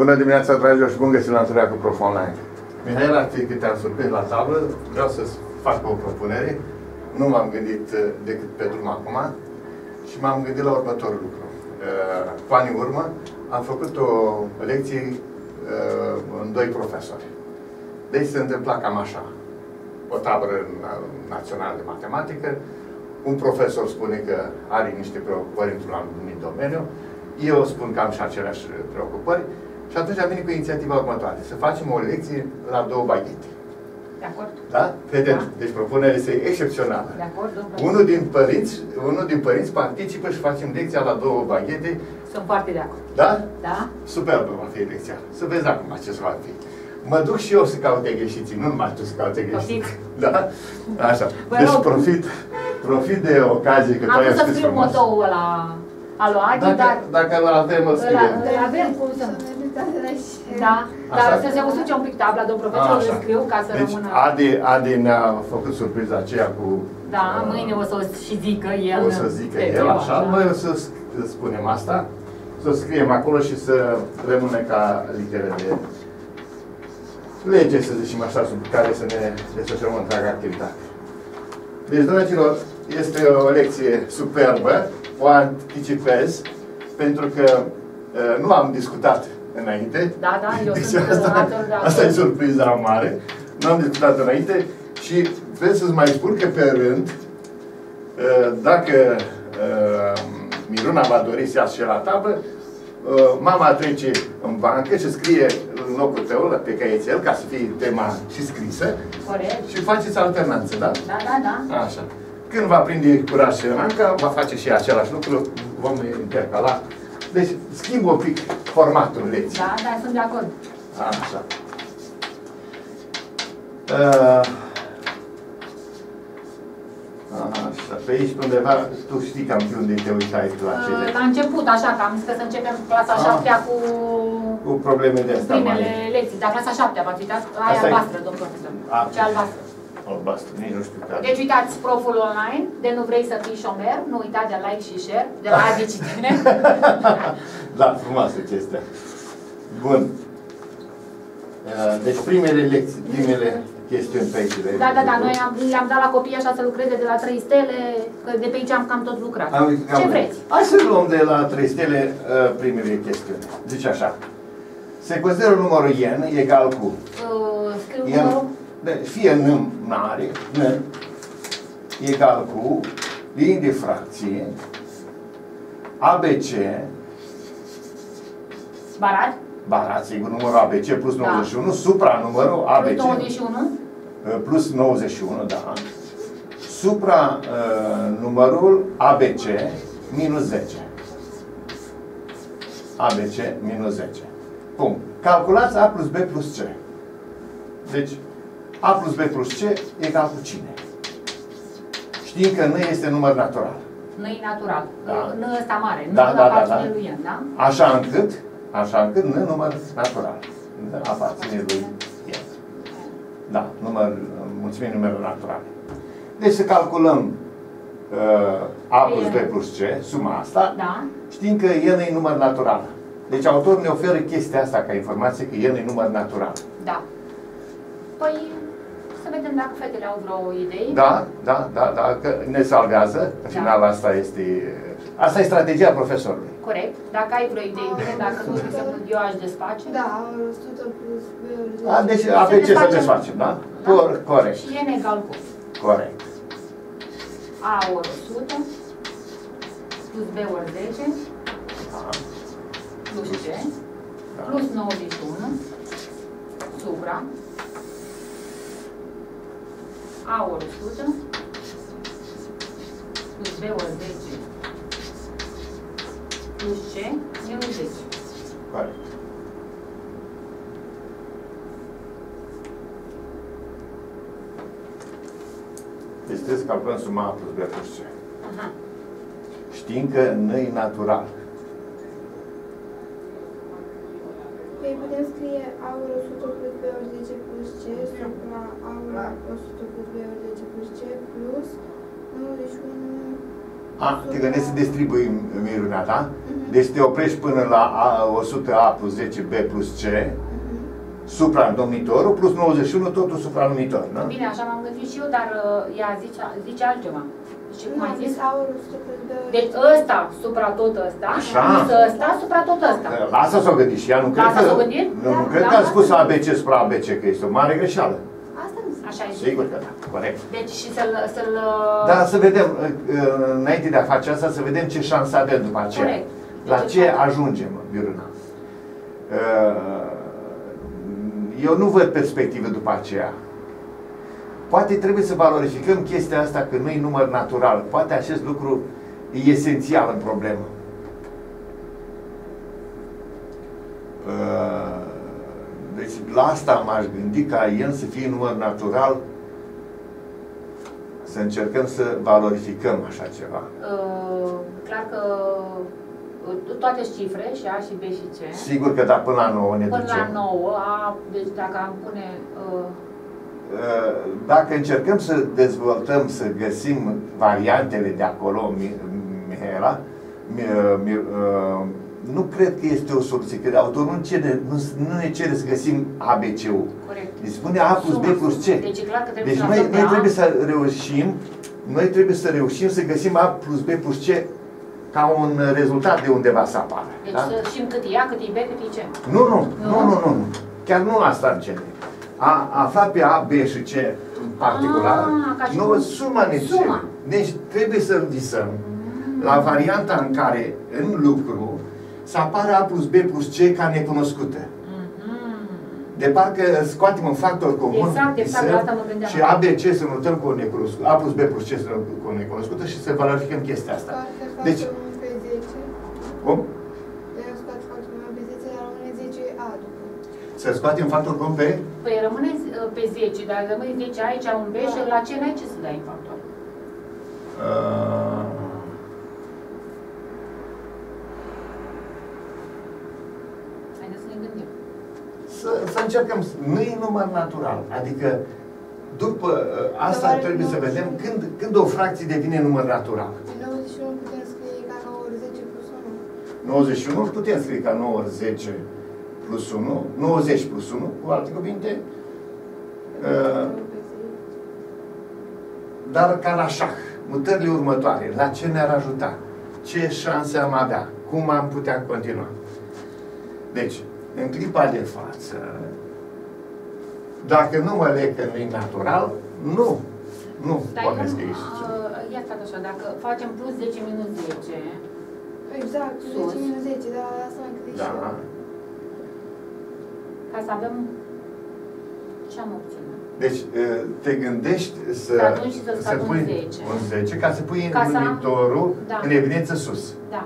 Bună dimineața, dragilor, și bun găsit la întâlnirea cu Prof Online. Mihaela, că te-am surprins la tablă, vreau să fac o propunere. Nu m-am gândit uh, decât pe drum acum și m-am gândit la următorul lucru. Uh, cu ani în urmă am făcut o lecție uh, în doi profesori. Deci se întâmpla cam așa. O tabără națională de matematică, un profesor spune că are niște preocupări într-un anumit domeniu, eu spun că am și aceleași preocupări și atunci am venit cu inițiativa următoare. Să facem o lecție la două baghete. De acord. Da? Vedem. Da. Deci propunerea este excepțională. De acord, unul din părinți, unul din părinți participă și facem lecția la două baghete. Sunt foarte de acord. Da? Da. Superbă va fi lecția. Să vezi acum ce va fi. Mă duc și eu să caute greșiții, nu numai tu să caute greșiții. Da? Așa. Deci profit, profit de ocazie că tu ai scris frumos. Am să scriu motoul ăla al Adi, dacă, dar... Dacă îl avem, îl scriem. Îl avem, cum să... Da, dar să se usuce un pic tabla, domnul profesor, îl scriu ca să deci, rămână... Adi, Adi ne-a făcut surpriza aceea cu... Da, uh, mâine o să o și zică el. O să zică el, așa. Noi o să spunem asta, să scriem acolo și să rămână ca litere de lege, să zicem așa, sub care să ne desfășurăm întreaga activitate. Deci, dragilor, este o lecție superbă o anticipez, pentru că uh, nu am discutat înainte. Da, da, eu deci sunt asta, asta e surpriza mare. Nu am discutat înainte și vreau să-ți mai spun că pe rând, uh, dacă uh, Miruna va dori să ia și la tablă, uh, mama trece în bancă și scrie în locul tău, pe caietel, ca să fie tema și scrisă. Corect. Și faceți alternanță, da? Da, da, da. Așa. Când va prinde curaj și Ranca, va face și același lucru, vom intercala. Deci, schimb un pic formatul lecției. Da, da, sunt de acord. Așa. Uh, Așa, pe aici undeva, tu știi cam pe unde te uitai tu la cele? La început, așa, că am zis că să începem clasa 7 ah. cu... Cu probleme de astea primele mai... lecții, dar clasa 7 v-ați uitat? Aia albastră, domnul profesor. Ce albastră albastru, nici nu știu care. Deci uitați proful online, de nu vrei să fii șomer, nu uitați de like și share, de la Adi Citine. da, frumoasă chestia. Bun. Uh, deci primele lecții, primele chestiuni pe aici. Da, da, da, noi le-am dat la copii așa să lucreze de la 3 stele, că de pe aici am cam tot lucrat. Am, cam Ce vreți? Hai să luăm de la 3 stele uh, primele chestiuni. Zice așa. Se consideră numărul n egal cu... Uh, scriu n, numărul? Fie n mare, n, egal cu linii de fracție, ABC, Barat? Barat, sigur, numărul ABC plus 91, da. supra numărul ABC. Plus 91? Plus 91, da. Supra uh, numărul ABC minus 10. ABC minus 10. Punct. Calculați A plus B plus C. Deci, a plus B plus C egal cu cine? Știm că N este număr natural. N e natural. Da. N ăsta mare. N da, da, da, da. lui N, da? Așa încât, așa încât N număr natural. N aparține lui N. Da, număr, mulțimii numerul naturale. Deci să calculăm uh, A plus B plus C, suma asta, da. știm că N e număr natural. Deci autorul ne oferă chestia asta ca informație că N e număr natural. Da. Păi, să vedem dacă fetele au vreo idee. Da, da, da, da, că ne salvează. În da. final asta este... Asta e strategia profesorului. Corect. Dacă ai vreo idee, bine, dacă nu, de exemplu, eu aș desface. Da, 100 plus B A, deci avem ce să desfacem, da? da? Corect. Și e în egal cu. Corect. A ori 100 plus B ori 10 da. plus C da. plus 91 supra a ori 100 plus B ori 10 plus C minus 10. Corect. Deci trebuie să calculăm suma A plus B plus C. Aha. Știm că nu e natural. Păi putem scrie aur 100 plus B ori 10 plus C supra aur 100 plus B ori 10 plus C plus 91 A, te gândești să distribui miruna, da? Mhm. Deci te oprești până la A, 100A plus 10B plus C, Mhm. supranumitorul, plus 91, totul supranumitor, nu? Bine, așa m-am gândit și eu, dar uh, ea zice, zice altceva. Și cum Nu, ai am zis? zis aurul 100 plus B ori Deci ăsta supra tot ăsta, Așa. plus ăsta supra tot ăsta. La asta s-o gândit și ea nu La cred asta că... s-o gândit? Nu, nu Da, cred da, că a da. spus ABC supra ABC, că este o mare greșeală. Asta nu zic. Așa e. Sigur că da, corect. Deci și să-l... să-l Da, să vedem, uh, uh, înainte de a face asta, să vedem ce șanse avem după aceea. Corect. La Deci ce facem? ajungem, Miruna? Uh, Eu nu văd perspectivă după aceea. Poate trebuie să valorificăm chestia asta că nu e număr natural. Poate acest lucru e esențial în problemă. Uh, Deci la asta m-aș gândi ca el să fie număr natural să încercăm să valorificăm așa ceva. Uh, clar că uh, toate cifre, și A, și B, și C, Sigur că da, până la 9 ne până ducem. la 9, A, deci dacă am pune... Uh, Uh, Dacă încercăm să dezvoltăm, să găsim variantele de acolo, Mi- Mihaela, mi- mi- uh, nu cred că este o soluție, că autorul nu, cere, nu, nu ne cere să găsim ABC-ul. corect. Îi spune A plus B Suma. plus C. Deci e clar că trebuie Deci să noi, aflăm pe noi A. trebuie să reușim, noi trebuie să reușim să găsim A plus B plus C ca un rezultat de undeva să apară. Deci da? să știm cât e A, cât e B, cât e C. Nu, nu, nu, nu, nu, nu. Chiar nu asta în cere. A afla pe A, B și C în particular, Ah, ca și nu cum- suma ne Suma. cere. Deci trebuie să visăm la varianta în care în lucru să apară A plus B plus C ca necunoscută. Mhm. De parcă scoatem un factor comun Exact, exact, să- la asta mă gândeam. și ABC să notăm cu o necunoscută, A plus B plus C să notăm cu o necunoscută și să valorificăm chestia asta. Scoate Deci- factorul 1 pe 10. Cum? Eu scot factorul 1 pe 10, dar rămâne 10 A după. Să scoatem factor comun pe Păi rămâne uh, pe 10, dar rămâne 10 aici, un B și la ce n-ai ce să dai în factor? Uh, Haideți să ne gândim. să, să încercăm, să- nu e număr natural, adică după uh, asta Dar trebuie să 91. vedem când, când o fracție devine număr natural. În 91 putem scrie ca 9 ori 10 plus 1. 91 îl putem scrie ca 9 ori 10 plus 1, 90 plus 1, cu alte cuvinte, uh, dar ca la șah, mutările următoare, la ce ne-ar ajuta? Ce șanse am avea? Cum am putea continua? Deci, în clipa de față, dacă nu mă leg că nu e natural, nu, nu Dar pornesc cum, aici. uh, ia stat așa, dacă facem plus 10 minus 10, Exact, Sus. 10 minus 10, dar asta mai câte și Da. eu. Ca să avem ce am obținut. Deci, uh, te gândești să, Să atunci să scad un pui 10. un 10 ca să pui Ca să am- numitorul Da. în evidență sus. Da,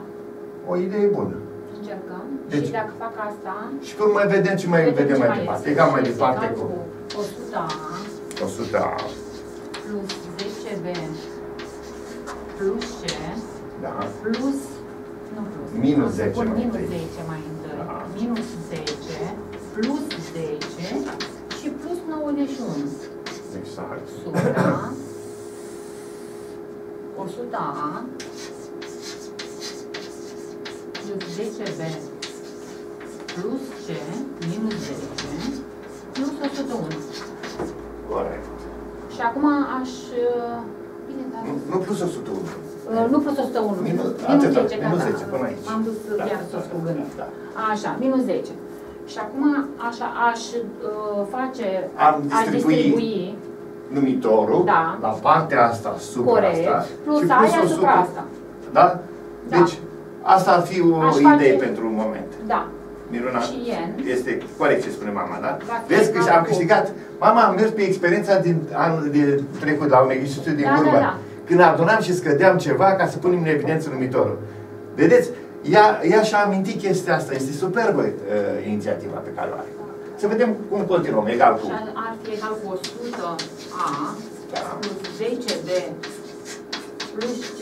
O idee bună. încercăm. Deci- și dacă fac asta, Și cum mai vedem ce mai vedem ce mai departe. este. Egal mai Și departe egal cu 100 100 plus 10B plus C da. plus, nu plus, Minus am să 10 pun mai minus întâi. 10 mai întâi, Da. minus 10 plus 10 și plus 91 Exact. supra 100A plus 10B plus C minus 10 plus 101. Corect. Și acum aș... uh, Bine, dar... Nu, nu plus 101. Uh, Nu plus 101, Minus- minus atâta, 10, minus gata. 10, până aici. M-am dus Da, chiar da, sus cu da, gândul. da. Așa, minus 10. Și acum așa, aș uh, face, Am aș distribui distribui, numitorul Da. la partea asta, supra corect, asta. plus și aia 100. supra asta. Da? Da. Deci, asta ar fi o Aș idee face- pentru un moment. Da. Miruna, Și ien. este corect ce spune mama, da? Va fi Vezi că egal am cu- câștigat. Mama a mers pe experiența din anul de trecut la un exercițiu din Da, da, urmă. da. Când adunam și scădeam ceva ca să punem în evidență numitorul. Vedeți? Ea, ea și-a amintit chestia asta. Este superbă uh, inițiativa pe care o are. Să vedem cum continuăm. Egal cu... Și ar ar fi egal cu 100A Da. plus 10B plus C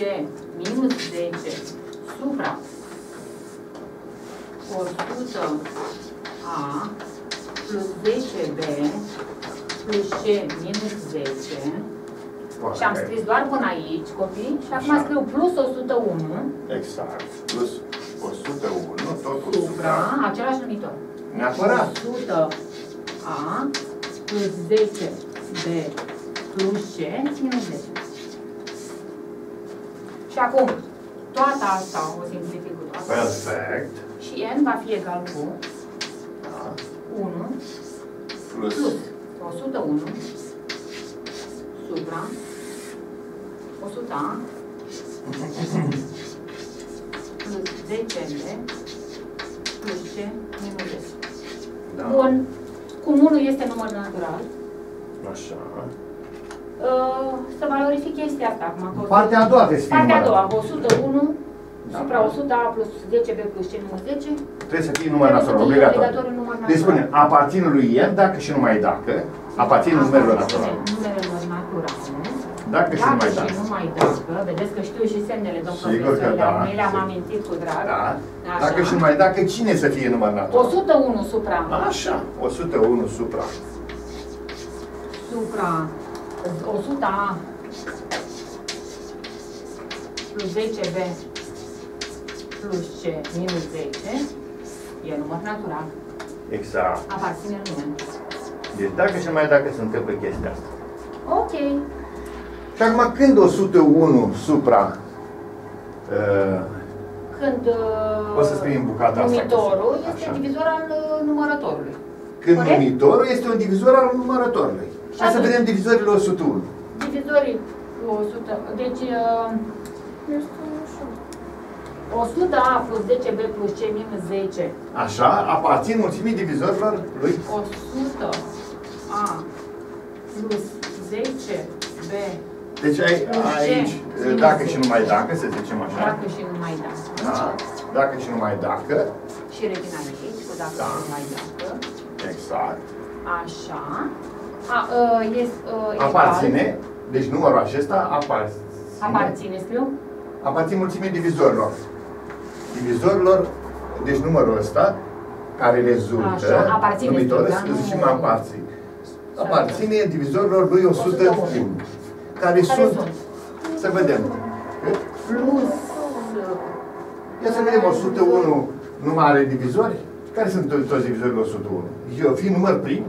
minus 10 supra 100A plus 10B plus C minus 10 Și am scris doar până aici, copii, și acum Așa. scriu plus 101 Exact. Plus 101, tot supra 100. același numitor. Neapărat. 100 A plus 10 B plus C minus 10. Și acum, toată asta o simplific cu toată. Perfect. Și n va fi egal cu Da. 1 Plus plus 101 supra 100 plus 10 plus c minus 10. da. Bun. Cum 1 este număr natural, Așa. uh, să valorific chestia asta acum. că o să- Partea a doua trebuie să fie Partea a numărată. doua, 101 Da. supra 100 plus 10b plus c minus 10. Trebuie să fie număr Trebuie să natural, fie obligatoriu. obligatoriu număr natural. Deci spune, aparțin lui n dacă și numai dacă, aparțin numerelor naturale. Numerelor naturale. Dacă și numai Dacă și dacă. numai dacă, vedeți că știu și semnele, domn Sigur că profesor, da. le-am- le-am amintit cu drag. Da. Așa. Dacă și numai dacă, cine să fie număr natural? 101 supra, Așa, 101 supra. supra 100 A plus 10B plus C minus 10 e număr natural, Exact. aparține lui n. Deci dacă și numai dacă se întâmplă chestia asta. Ok. Și acum când 101 supra uh, Când uh, O să scriem bucata asta. numitorul Așa. este divizor al uh, numărătorului. când Corect? numitorul este un divizor al numărătorului. Și Hai să atunci? vedem divizorile 101. Divizorii cu 100, deci uh, Este ușor. 100 A plus 10B plus C minus 10. Așa, aparțin mulțimii divizorilor lui 100 A plus 10B Deci ai, Plus ce? aici, Minus dacă ce? și numai dacă, să zicem așa. dacă și numai dacă. Da. Dacă și numai dacă. Și revin aici cu dacă Da. și numai dacă. Exact. Așa. A, uh, este uh, egal. Aparține. Deci numărul acesta aparține. Aparține, scriu? Aparțin mulțimii divizorilor. Divizorilor, deci numărul ăsta, care rezultă, Așa, aparține, numitorul, da, să nu- zicem aparțin. Aparține divizorilor lui 101, 101. care, Care sunt, sunt? să vedem, cât? Plus Ia să vedem, 101 nu mai are divizori? Care sunt to- toți divizorii 101? Eu fi număr prim,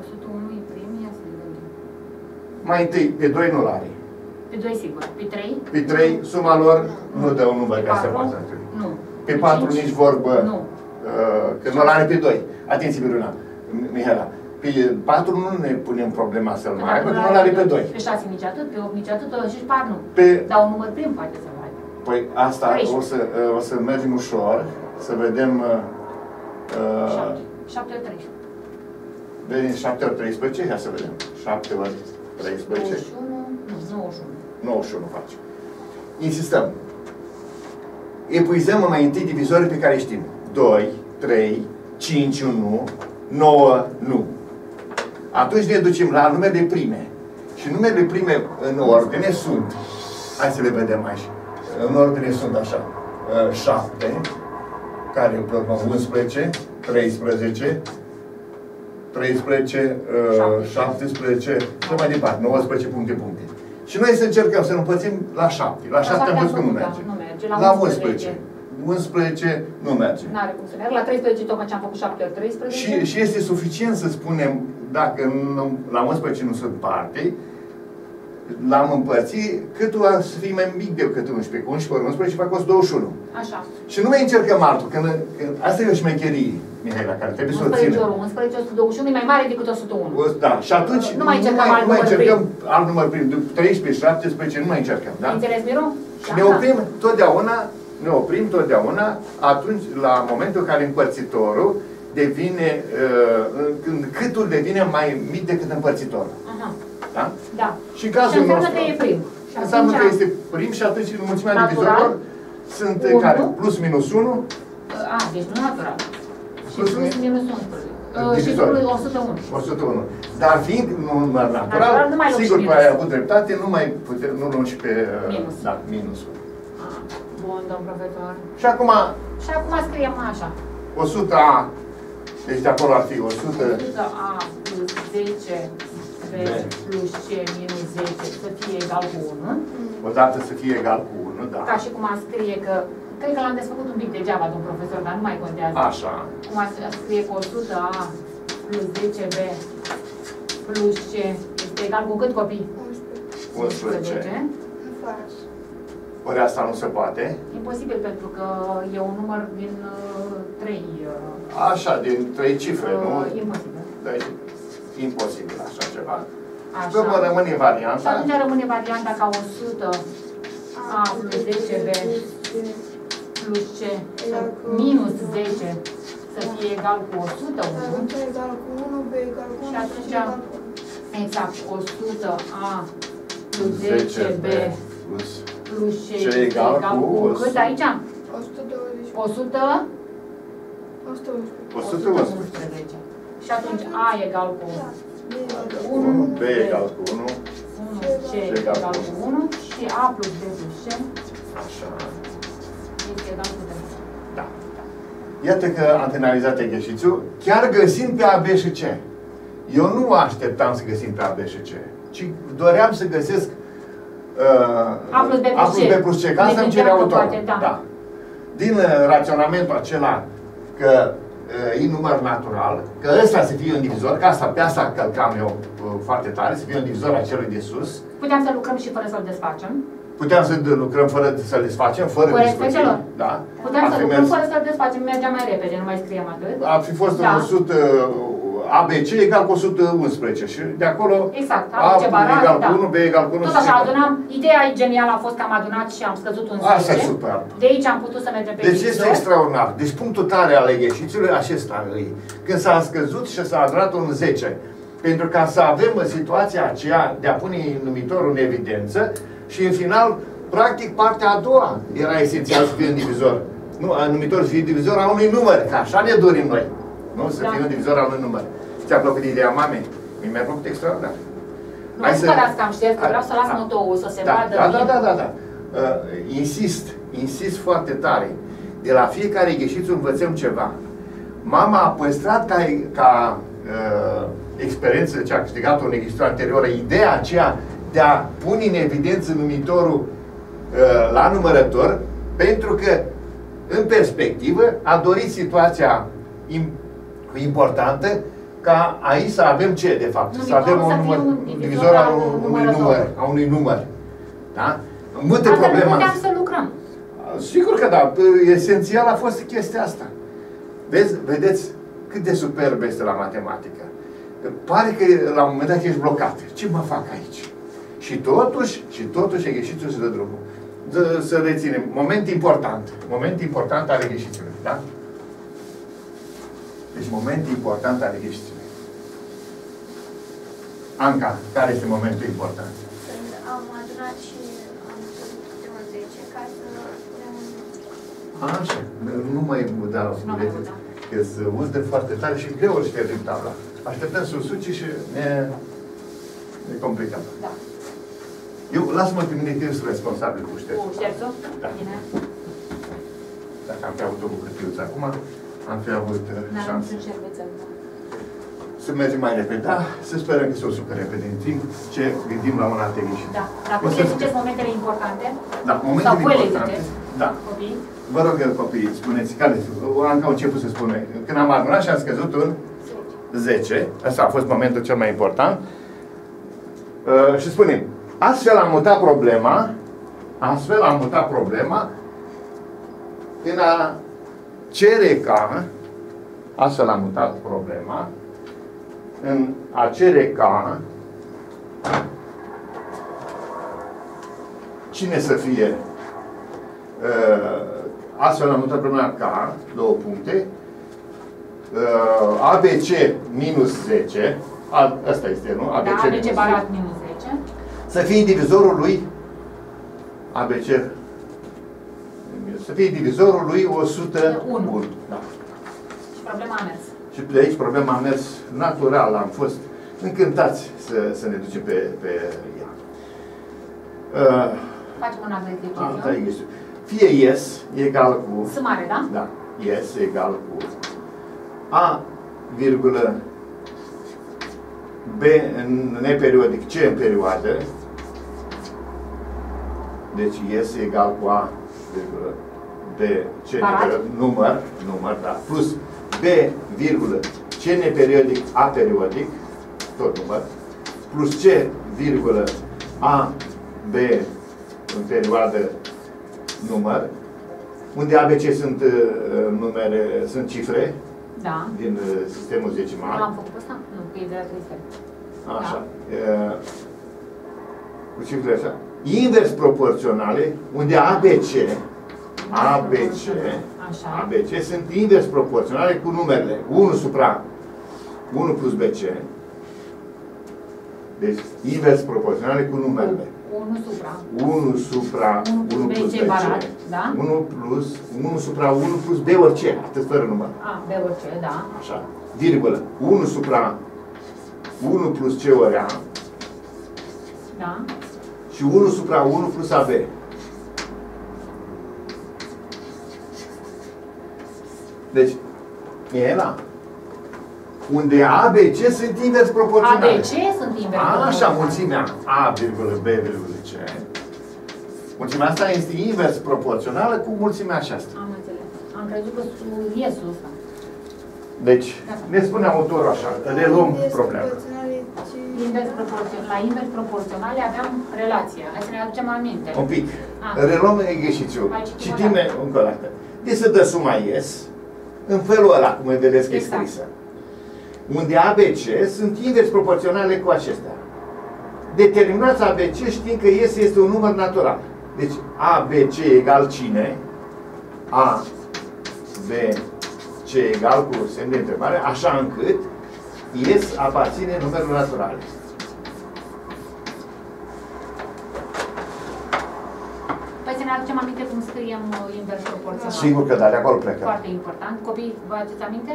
101 e prim, ia să vedem. mai întâi, pe 2 nu-l are. Pe 2 sigur. Pe 3? Pe 3, suma lor nu dă un număr Pe ca să 4? poată. Nu. Pe 4 cinci? nici vorbă, Nu. uh, că nu-l are pe 2. Atenție, Miruna, Mihaela. Pe 4 nu ne punem problema să-l mai aibă, că nu-l are pe 2. Pe 6 nici atât, pe 8 nici atât, și pe 4 nu. Pe, Dar un număr prim poate să-l aibă. păi asta Aici. o să, uh, o să mergem ușor, să vedem uh, uh, 7. 7 ori 3. vedem 7 ori 13, hai să vedem. 7 ori 13. 21, nu, 91. 91 facem. Insistăm. Epuizăm mai întâi divizorii pe care știm. 2, 3, 5, 1, 9, nu. Atunci ne ducem la numerele prime. Și numerele prime în ordine sunt, hai să le vedem aici, în ordine sunt așa, 7, care pe urmă 11, 13, 13, uh, 17 și mai departe, 19 puncte, puncte. Și noi să încercăm să ne împărțim la 7. La 7 am șapte văzut că am nu făcut, merge. da, nu merge. La La 11. 11. 11 nu merge. N-are cum să meargă. La 13 tocmai ce am făcut 7 ori 13. Și, și este suficient să spunem, dacă nu, la 11 nu sunt parte, l-am împărțit, câtul ar să fie mai mic decât 11, cu 11 ori 11 fac 121. Așa. Și nu mai încercăm altul, că, că asta e o șmecherie, Mihaela, care trebuie să o 11 ținem. ori 11, 121 e mai mare decât 101. O- Da, și atunci Nu mai încercăm alt nu mai număr încercăm alt număr prim. După 13, 17, nu mai încercăm, da? Ai înțeles, Miru? Și ne oprim totdeauna, ne oprim totdeauna atunci, la momentul în care împărțitorul devine, uh, când câtul devine mai mic decât împărțitorul. Aha, Da? da. Și în cazul Și înseamnă nostru, că e prim. Și înseamnă că atunci- este prim și atunci mulțimea Natural. divizorilor sunt Unu. care? Plus minus 1, A, deci nu natural. Și Plus plus mi- minus 11. Uh, Și Divizor. plus 101. 101. Dar fiind număr natural, Natural, nu mai luăm sigur și că minus. ai avut dreptate, nu mai putem, nu luăm și pe uh, Minus. Da, minusul. Ah, Bun, domn profesor. Și acum Și acum scriem așa. 100 A, deci de acolo ar fi 100 100 A plus 10 B B plus C minus 10 să fie egal cu 1. Odată să fie egal cu 1, da. Ca și cum a scrie că, cred că l-am desfăcut un pic degeaba, domn profesor, dar nu mai contează. Așa. Cum a scrie că 100A plus 10B plus C este egal cu cât copii? 11. 11. Nu faci. Ori asta nu se poate. Imposibil pentru că e un număr din uh, 3. Uh, Așa, din trei cifre, nu? uh, imposibil. Deci, imposibil așa ceva. Așa. Să mă rămâne Și varianta. atunci rămâne varianta ca 100 A plus 10B plus C minus 10 să fie egal cu 101. Atunci egal cu 1, B egal cu 1 Și atunci C egal cu 1. Exact, 100 A plus 10B 10B plus plus C C este egal egal cu cu cât aici? 120. 100 111. 111. Și atunci A egal cu B egal cu 1, B egal cu 1. 1, C egal cu 1 și A plus B plus C Așa. este egal cu 3. Da. Iată că am analizat exercițiul, chiar găsim pe A, B și C. Eu nu așteptam să găsim pe A, B și C, ci doream să găsesc uh, A plus B plus A plus C. B plus C, ca să-mi Deci, cere dreaptă autorul. poate, da. da. Din uh, raționamentul acela că uh, e număr natural, că ăsta să fie un divizor, că asta, pe asta călcam eu uh, foarte tare, să fie un divizor a celui de sus, Puteam să lucrăm și fără să-l desfacem. puteam să lucrăm fără să-l desfacem, fără Corect, discuții. fetelor. Da. Puteam Ar să fi lucrăm mers- fără să-l desfacem, mergea mai repede, nu mai scriem atât. ar fi fost Da. 100 ABC egal cu 111 și de acolo Exact, A am ceva egal rar, cu da. 1, B egal cu 1 Tot și așa, C. adunam, ideea genială a fost că am adunat și am scăzut un 10. Asta e superb. De aici am putut să mergem pe Deci este divizor. extraordinar. Deci punctul tare al exercițiului acesta îi. Când s-a scăzut și s-a adunat un 10. Pentru ca să avem situația aceea de a pune numitorul în evidență și în final, practic, partea a doua era esențial să fie un divizor. Nu, a numitorul să fie divizor a unui număr, că așa ne dorim noi. Nu? Să Da. fie un divizor al unui număr. Ți-a plăcut ideea mamei? Mi-a plăcut extraordinar. Nu Hai mă să- supărați că am șters, că vreau să las Da. motoul să se da, vadă. Da, da, bine. da, da, da. Uh, insist, insist foarte tare. De la fiecare ieșiți învățăm ceva. Mama a păstrat ca, ca uh, experiență ce a câștigat-o în exercițiul anterior, ideea aceea de a pune în evidență numitorul uh, la numărător, pentru că, în perspectivă, a dorit situația im- importantă ca aici să avem ce, de fapt? să Numitorul avem să un, fie număr, un un divizor divizor al al unui numărătorului. număr, a unui număr. Da? Multe Altfel nu probleme. puteam să lucrăm. Sigur că da, esențial a fost chestia asta. Vezi, vedeți cât de superb este la matematică. Pare că la un moment dat ești blocat. Ce mă fac aici? Și totuși, și totuși exercițiul se dă drumul. Să- Să reținem. Moment important. Moment important al exercițiului. Da? Deci moment important al exercițiului. Anca, care este momentul important? Când am adunat și am pus câte un 10 ca să punem Așa, nu mai da la Nu mai subiecte. da. Că se uzdă foarte tare și greu îl șterg din tabla. Așteptăm să o suci și ne, ne complicat. Da. Eu, lasă-mă pe mine că eu sunt responsabil cu șterg. Cu ștersul? Da. Bine. Dacă am fi avut o bucătiuță acum, am fi avut uh, N-am șansă. niciun șervețel. Să mergem mai repede. Da, să sperăm că se o sucă repede în timp ce gândim la un alt ieșit. Da. Dacă O le să- ziceți momentele importante, Da, Sau momentele voi le importante. ziceți? Da. copii, Vă rog, copii, spuneți, care Anca a început să spune. Când am adunat și am scăzut un 10, ăsta a fost momentul cel mai important, uh, și spunem, astfel am mutat problema, astfel am mutat problema în a cere ca, astfel am mutat problema, în a cere ca cine să fie uh, astfel am mutat problema ca, două puncte, uh, ABC minus 10, a, asta este, nu? ABC, da, minus ABC 10, barat minus 10. să fie divizorul lui ABC să fie divizorul lui 101. Unu. Da. Și problema a mers. Și de aici problema a mers natural, am fost încântați să, să ne ducem pe, pe ea. Uh, Facem un alt Asta e exercițiu. ghisul. Fie yes egal cu... S mare, da? Da. Yes egal cu A, virgulă B în neperiodic, C în perioadă. Deci S egal cu A, virgulă, B, C Parat? neperiodic, număr, număr, da, plus B, virgulă, C neperiodic, A periodic, tot număr, plus C, virgulă, A, B, în perioadă, număr, unde ABC sunt uh, numere, sunt cifre Da. din uh, sistemul decimal. Am făcut asta? Nu, că e de la Cristel. Așa. E, Cu cifrele așa. Invers proporționale, unde ABC, ABC, Așa. ABC sunt invers proporționale cu numerele 1 supra 1 plus BC. Deci invers proporționale cu numerele 1 supra. 1 supra 1 1 plus plus BC BC. barat, da? 1 plus 1 supra 1 plus B orice, atât fără număr. A, B orice, da. Așa. Virgulă. 1 supra 1 plus C ori A Da. și 1 supra 1 plus AB. Deci, e la. Unde ABC sunt invers proporționale. ABC sunt invers A, așa, proporționale. mulțimea A, virgulă, B, virgulă, C. Mulțimea asta este invers proporțională cu mulțimea aceasta. Am înțeles. Am crezut că su iesul ăsta. Deci, ne spune autorul așa, reluăm Invers problema. proporționale, ce- Invers proporțional. La invers proporționale aveam relația. Hai să ne aducem aminte. Un pic. Ah. Reluăm exercițiul. Mai citim o Citim dată. încă o dată. Deci să dă suma ies în felul ăla, cum îi vedeți că e Exact. scrisă. Unde ABC sunt invers proporționale cu acestea. Determinați ABC știm că ies este un număr natural. Deci ABC egal cine? A, B, C egal cu semn de întrebare, așa încât ies aparține numerul naturale. Păi să ne aducem aminte cum scriem uh, invers proporțional. Sigur că da, de acolo plecăm. Foarte important. Copii, vă aduceți aminte?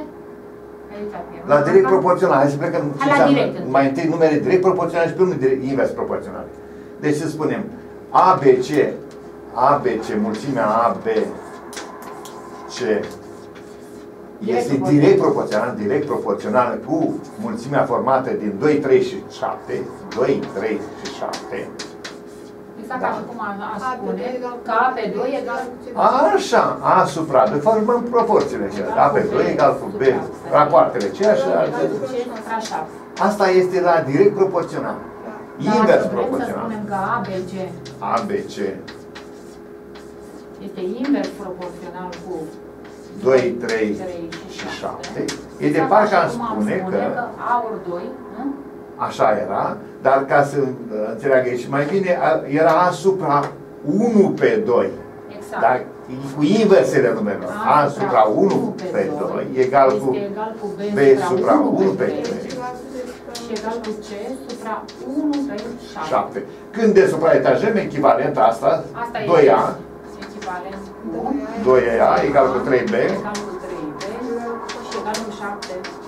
Aici ar fi. La direct proporțional, hai să plecăm ce Hai la înseamnă direct întâi. mai întâi numere direct proporționale și pe unul direct, invers proporționale. Deci să spunem ABC, ABC, mulțimea ABC este proporțional. direct proporțional, direct proporțional cu mulțimea formată din 2, 3 și 7, 2, 3 și 7. Exact Da. ca și cum a, a A pe spune doi egal cu că A pe 2 egal cu ce- Așa, A supra, de formăm proporțiile cele. A pe 2 egal cu B, rapoartele aceea și alte. C supra 7. Asta este la direct proporțional. Dar Invers dacă vrem să proporțional. spunem că ABC ABC este invers proporțional cu 2, 3 3 și și 7. 7. E de parcă am spune că A ori 2, nu? Așa era, dar ca să uh, înțeleagă aici mai bine, a- era asupra 1 pe 2. Exact. Dar cu inversele numerelor. A asupra 1 pe 2 egal cu este egal cu B, B supra 1 pe 3. și egal cu C supra 1 pe 7. 7. Când de supraetajăm echivalent asta, Asta 2A, este echivalent cu 2A egal cu 3B, egal cu 3B și egal cu 7C.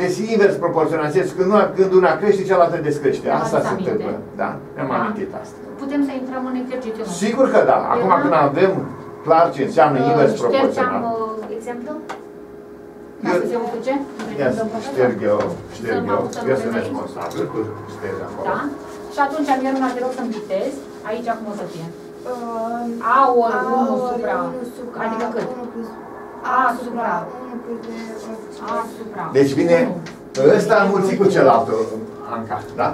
Deci invers proporțional. Când, una, când una crește, cealaltă descrește. Ne-am Asta adus se aminte. întâmplă. Da? Ne-am Da. amintit asta. Putem să intrăm în exercițiu. nu? Sigur că da. Acum Era- când avem clar ce înseamnă invers Uh, Ștergeam proporțional. uh, exemplu? Ca Eu- să se usuce? Ia să șterg eu, șterg Să mă eu. apuc să Eu sunt lucrez aici? responsabil cu șterg acolo. Da? Și atunci, Miruna, te rog să-mi vitez. Aici acum o să fie. Uh, A ori A 1 ori supra. 1 supra Adică cât? 1 plus A A supra. supra 1 plus B orice. A supra. Deci vine unu. ăsta înmulțit cu celălalt Anca, da?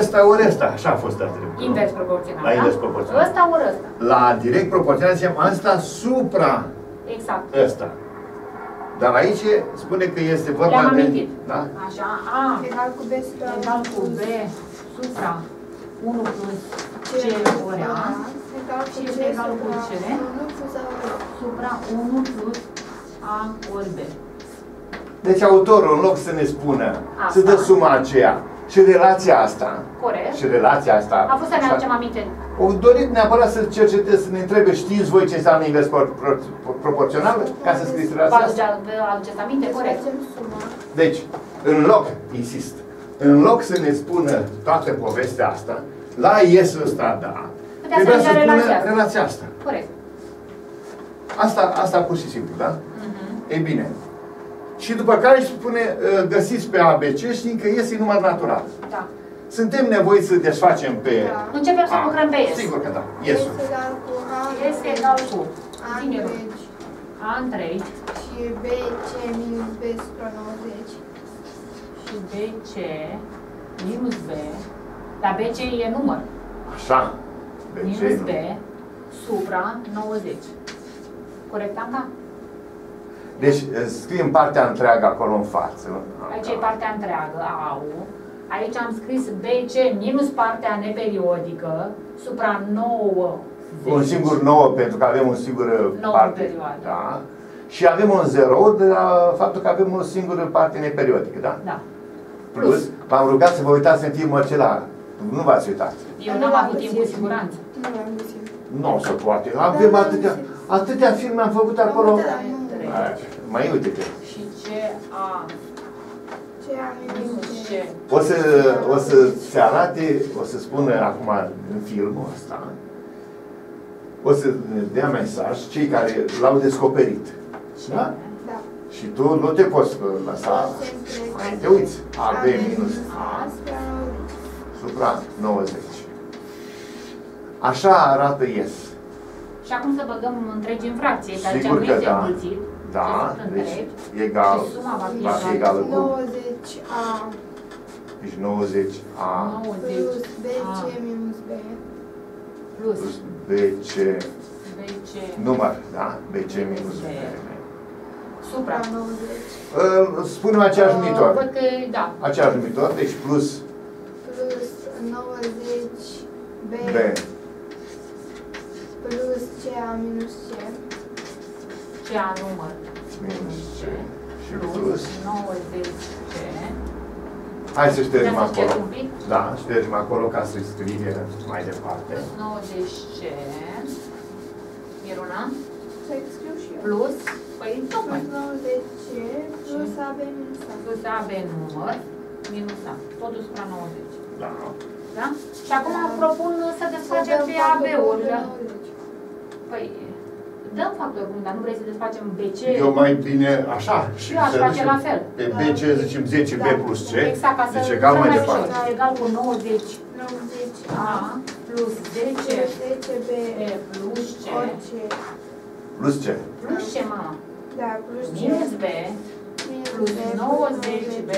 Ăsta ori ăsta, așa a fost dat drept. Invers proporțional, La da? invers proporțional. Ăsta ori ăsta. La direct proporțional înseamnă asta supra Exact. ăsta. Dar aici spune că este vorba Le-am de... amintit. Da? Așa, A Egal cu B supra egal cu plus B supra 1 plus C ori A Egal cu Și C este egal cu supra C. 1 plus A ori B. supra 1 plus A ori B. Deci autorul, în loc să ne spună, Asta. să dă suma aceea și relația asta, Corect. și relația asta, A fost să ne așa, aducem aminte. o dorit neapărat să cercetez, să ne întrebe, știți voi ce înseamnă invers pro- pro- proporțional? Ca să scrieți Vă relația asta? aduce- vă aduceți aminte? Deci Corect. facem suma. Deci, în loc, insist, în loc să ne spună toată povestea asta, la iesul ăsta, da, Putea să trebuia ne să dea spună relația asta. relația asta. Corect. Asta, asta pur și simplu, da? Mhm. Ei bine, Și după care își spune, uh, găsiți pe ABC, știind că iese număr natural. Da. Suntem nevoiți să desfacem pe... Da. Începem să A. lucrăm pe S. Sigur că da. S Iesul. egal cu A S egal cu A Ține rog. întregi A întregi și B C minus B supra 90. și BC minus B, dar BC e număr, Așa. minus Deci, B supra 90. Corect, Anca? Deci scriem partea întreagă acolo în față. Aici e partea întreagă, AU. Aici am scris BC minus partea neperiodică supra 9. Un singur 9 pentru că avem o singură Nouă parte. perioadă. Da. Și avem un 0 de la faptul că avem o singură parte neperiodică, da? Da. Plus, v-am rugat să vă uitați în filmul acela. Nu v-ați uitat. Eu n-am avut timp cu siguranță. Nu l-am găsit. Nu o să poate. Avem Da, atâtea, da, atâtea filme am făcut acolo. Da, nu. Hai, Mai uite-te. Și C, A, C A minus minus C. C. O să, o să se arate, o să spună acum în filmul ăsta, o să dea mesaj cei care l-au descoperit. Da? Da. Și tu nu te poți lăsa. Se întreg. Te uiți. AB minus A A supra 90. supra 90. Așa arată ies. Și acum să băgăm întregi în fracție, dar ce Sigur nu că este da. înmulțit. Da, ce sunt deci întregi. egal, Și suma va fi va fi egală egală cu 90 A deci 90 A 90 plus B C A minus B. plus plus BC BC număr, da? BC minus B. supra. Supra 90. Uh, Spunem aceeași Uh, numitor. Văd că, da, Aceeași numitor, deci plus Plus 90 B B plus C A minus C. ce a număr minus C și plus plus. 90 C. Hai să ștergem Putem să acolo. șterg un pic? Da, ștergem acolo ca să scrie mai departe. Plus 90 C. Miruna? Să-i scriu și eu. Plus, păi tocmai. Plus 90 C plus AB minus A. Plus AB număr minus A. Totul supra 90. Da. Da? Și acum Da. propun să desfacem Să dăm pe factorul AB-urile. de 90. Păi, dăm factor bun, dar nu vrei să desfacem BC? Eu mai bine așa. Și eu aș să face zicem la fel. Pe Da. BC zicem 10B Da. plus C. Exact, ca să Deci egal mai să departe. ușor. Egal cu 90 90 A A plus 10 plus 10 B B plus C orice. Plus C. plus C, mama. Da, plus C. Minus B minus plus B 90 B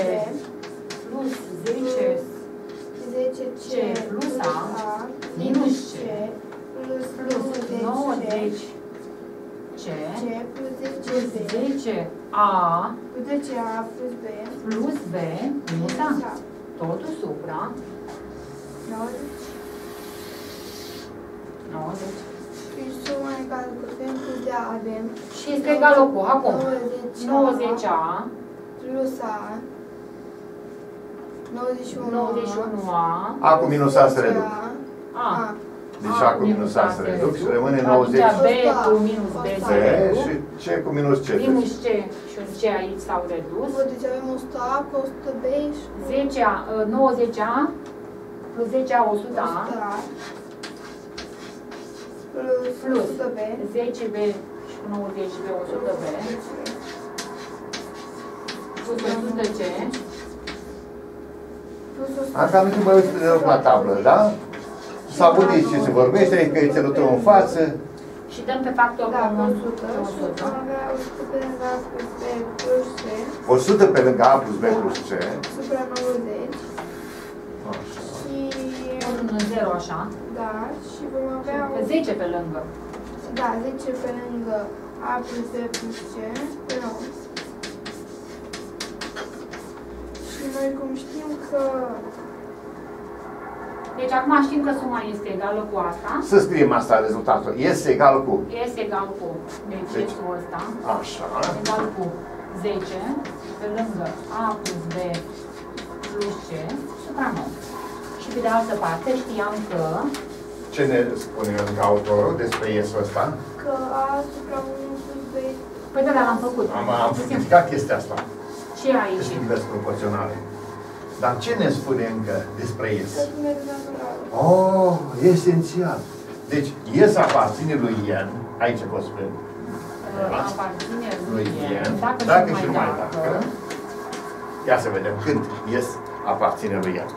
plus 10 10 C C plus A minus C plus plus 90 C C plus 10 plus B 10 A plus 10 A plus B? plus B minus A. A. Totul supra. 90 90. și suma egală cu pentru de A avem Și este egală cu, acum, 90 90 A. Plus A. 91 91 A. A. Cu minus A se reduc. A. Deci A cu minus A se reduc și rămâne 90 Atunci B cu minus B B se reduc. și C cu minus C. Minus C și un C aici s-au redus. Bă, deci avem 100 A cu 100 B și 10 A, uh, 90 A plus 10 A 100 A 100 A plus Plus. 100 B 10 B și cu 90 B 100 B plus 100 C plus 100 Asta nu te mai uiți deloc la tablă, da? S-a auzit ce se vorbește, că e ținutul în față. și dăm pe factor Da, comun plus 100 pe și 100. vom avea 100 pe lângă A plus B plus C 100 pe lângă A plus B plus C. supra 90 Așa. și Un 0 așa. da, și vom avea Pe 10 pe lângă. da, 10 pe lângă A plus B plus C pe 9 și noi cum știm că Deci acum știm că suma este egală cu asta. Să scriem asta rezultatul. Este egal cu. Este egal cu, deci Deci. este ăsta, Așa. egal cu 10 pe lângă A plus B plus C supra 9. Și pe de altă parte știam că Ce ne spune încă autorul despre iesul ăsta? că A supra 1 plus B Păi da, dar l-am făcut. Am, am criticat chestia asta. Ce a Deci ieșit? invers proporționale. Dar ce ne spune încă despre ies? că merge natural. Oh, esențial. Deci, ies aparține lui Ian, aici vă spun, Da. aparține lui lui N, N, dacă, dacă și numai dacă, Ia să vedem când ies aparține lui el.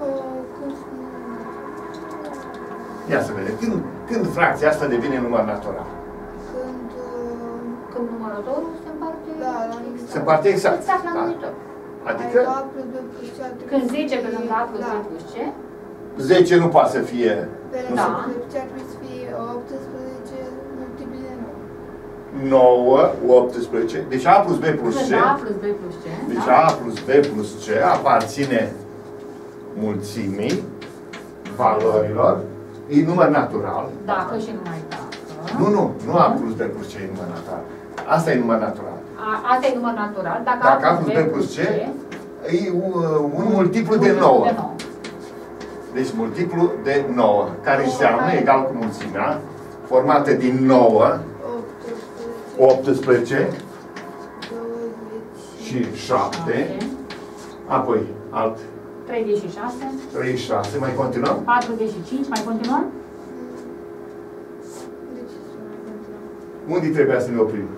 Uh, când Ia să vedem. Când, când fracția asta devine număr natural? când uh, când numărătorul se împarte Da, la exact. Se împarte exact. Exact la Da. numitor. Adică A plus B plus C ar trebui Când să 10 pe fie- lângă A plus da. B plus C, 10 nu poate să fie Pe Nu lângă se- A plus B plus C ar trebui să fie 18 multipli de 9. 9, 18. Deci A plus B plus C. când A plus B plus C, Deci da? A plus B plus C aparține mulțimii valorilor. E număr natural. Dacă și numai dacă. Nu, nu, nu A plus B plus C e număr natural. Asta e număr natural. A- Asta e număr natural. Dacă, Dacă A plus B plus C, e un, un multiplu de 9. Deci multiplu de 9, care înseamnă egal cu mulțimea, formată din 9, 18, 18 20 și 7, apoi alt 36, 36, mai continuăm? 45, mai continuăm? De ce să mai continuăm? Unde trebuia să ne oprim?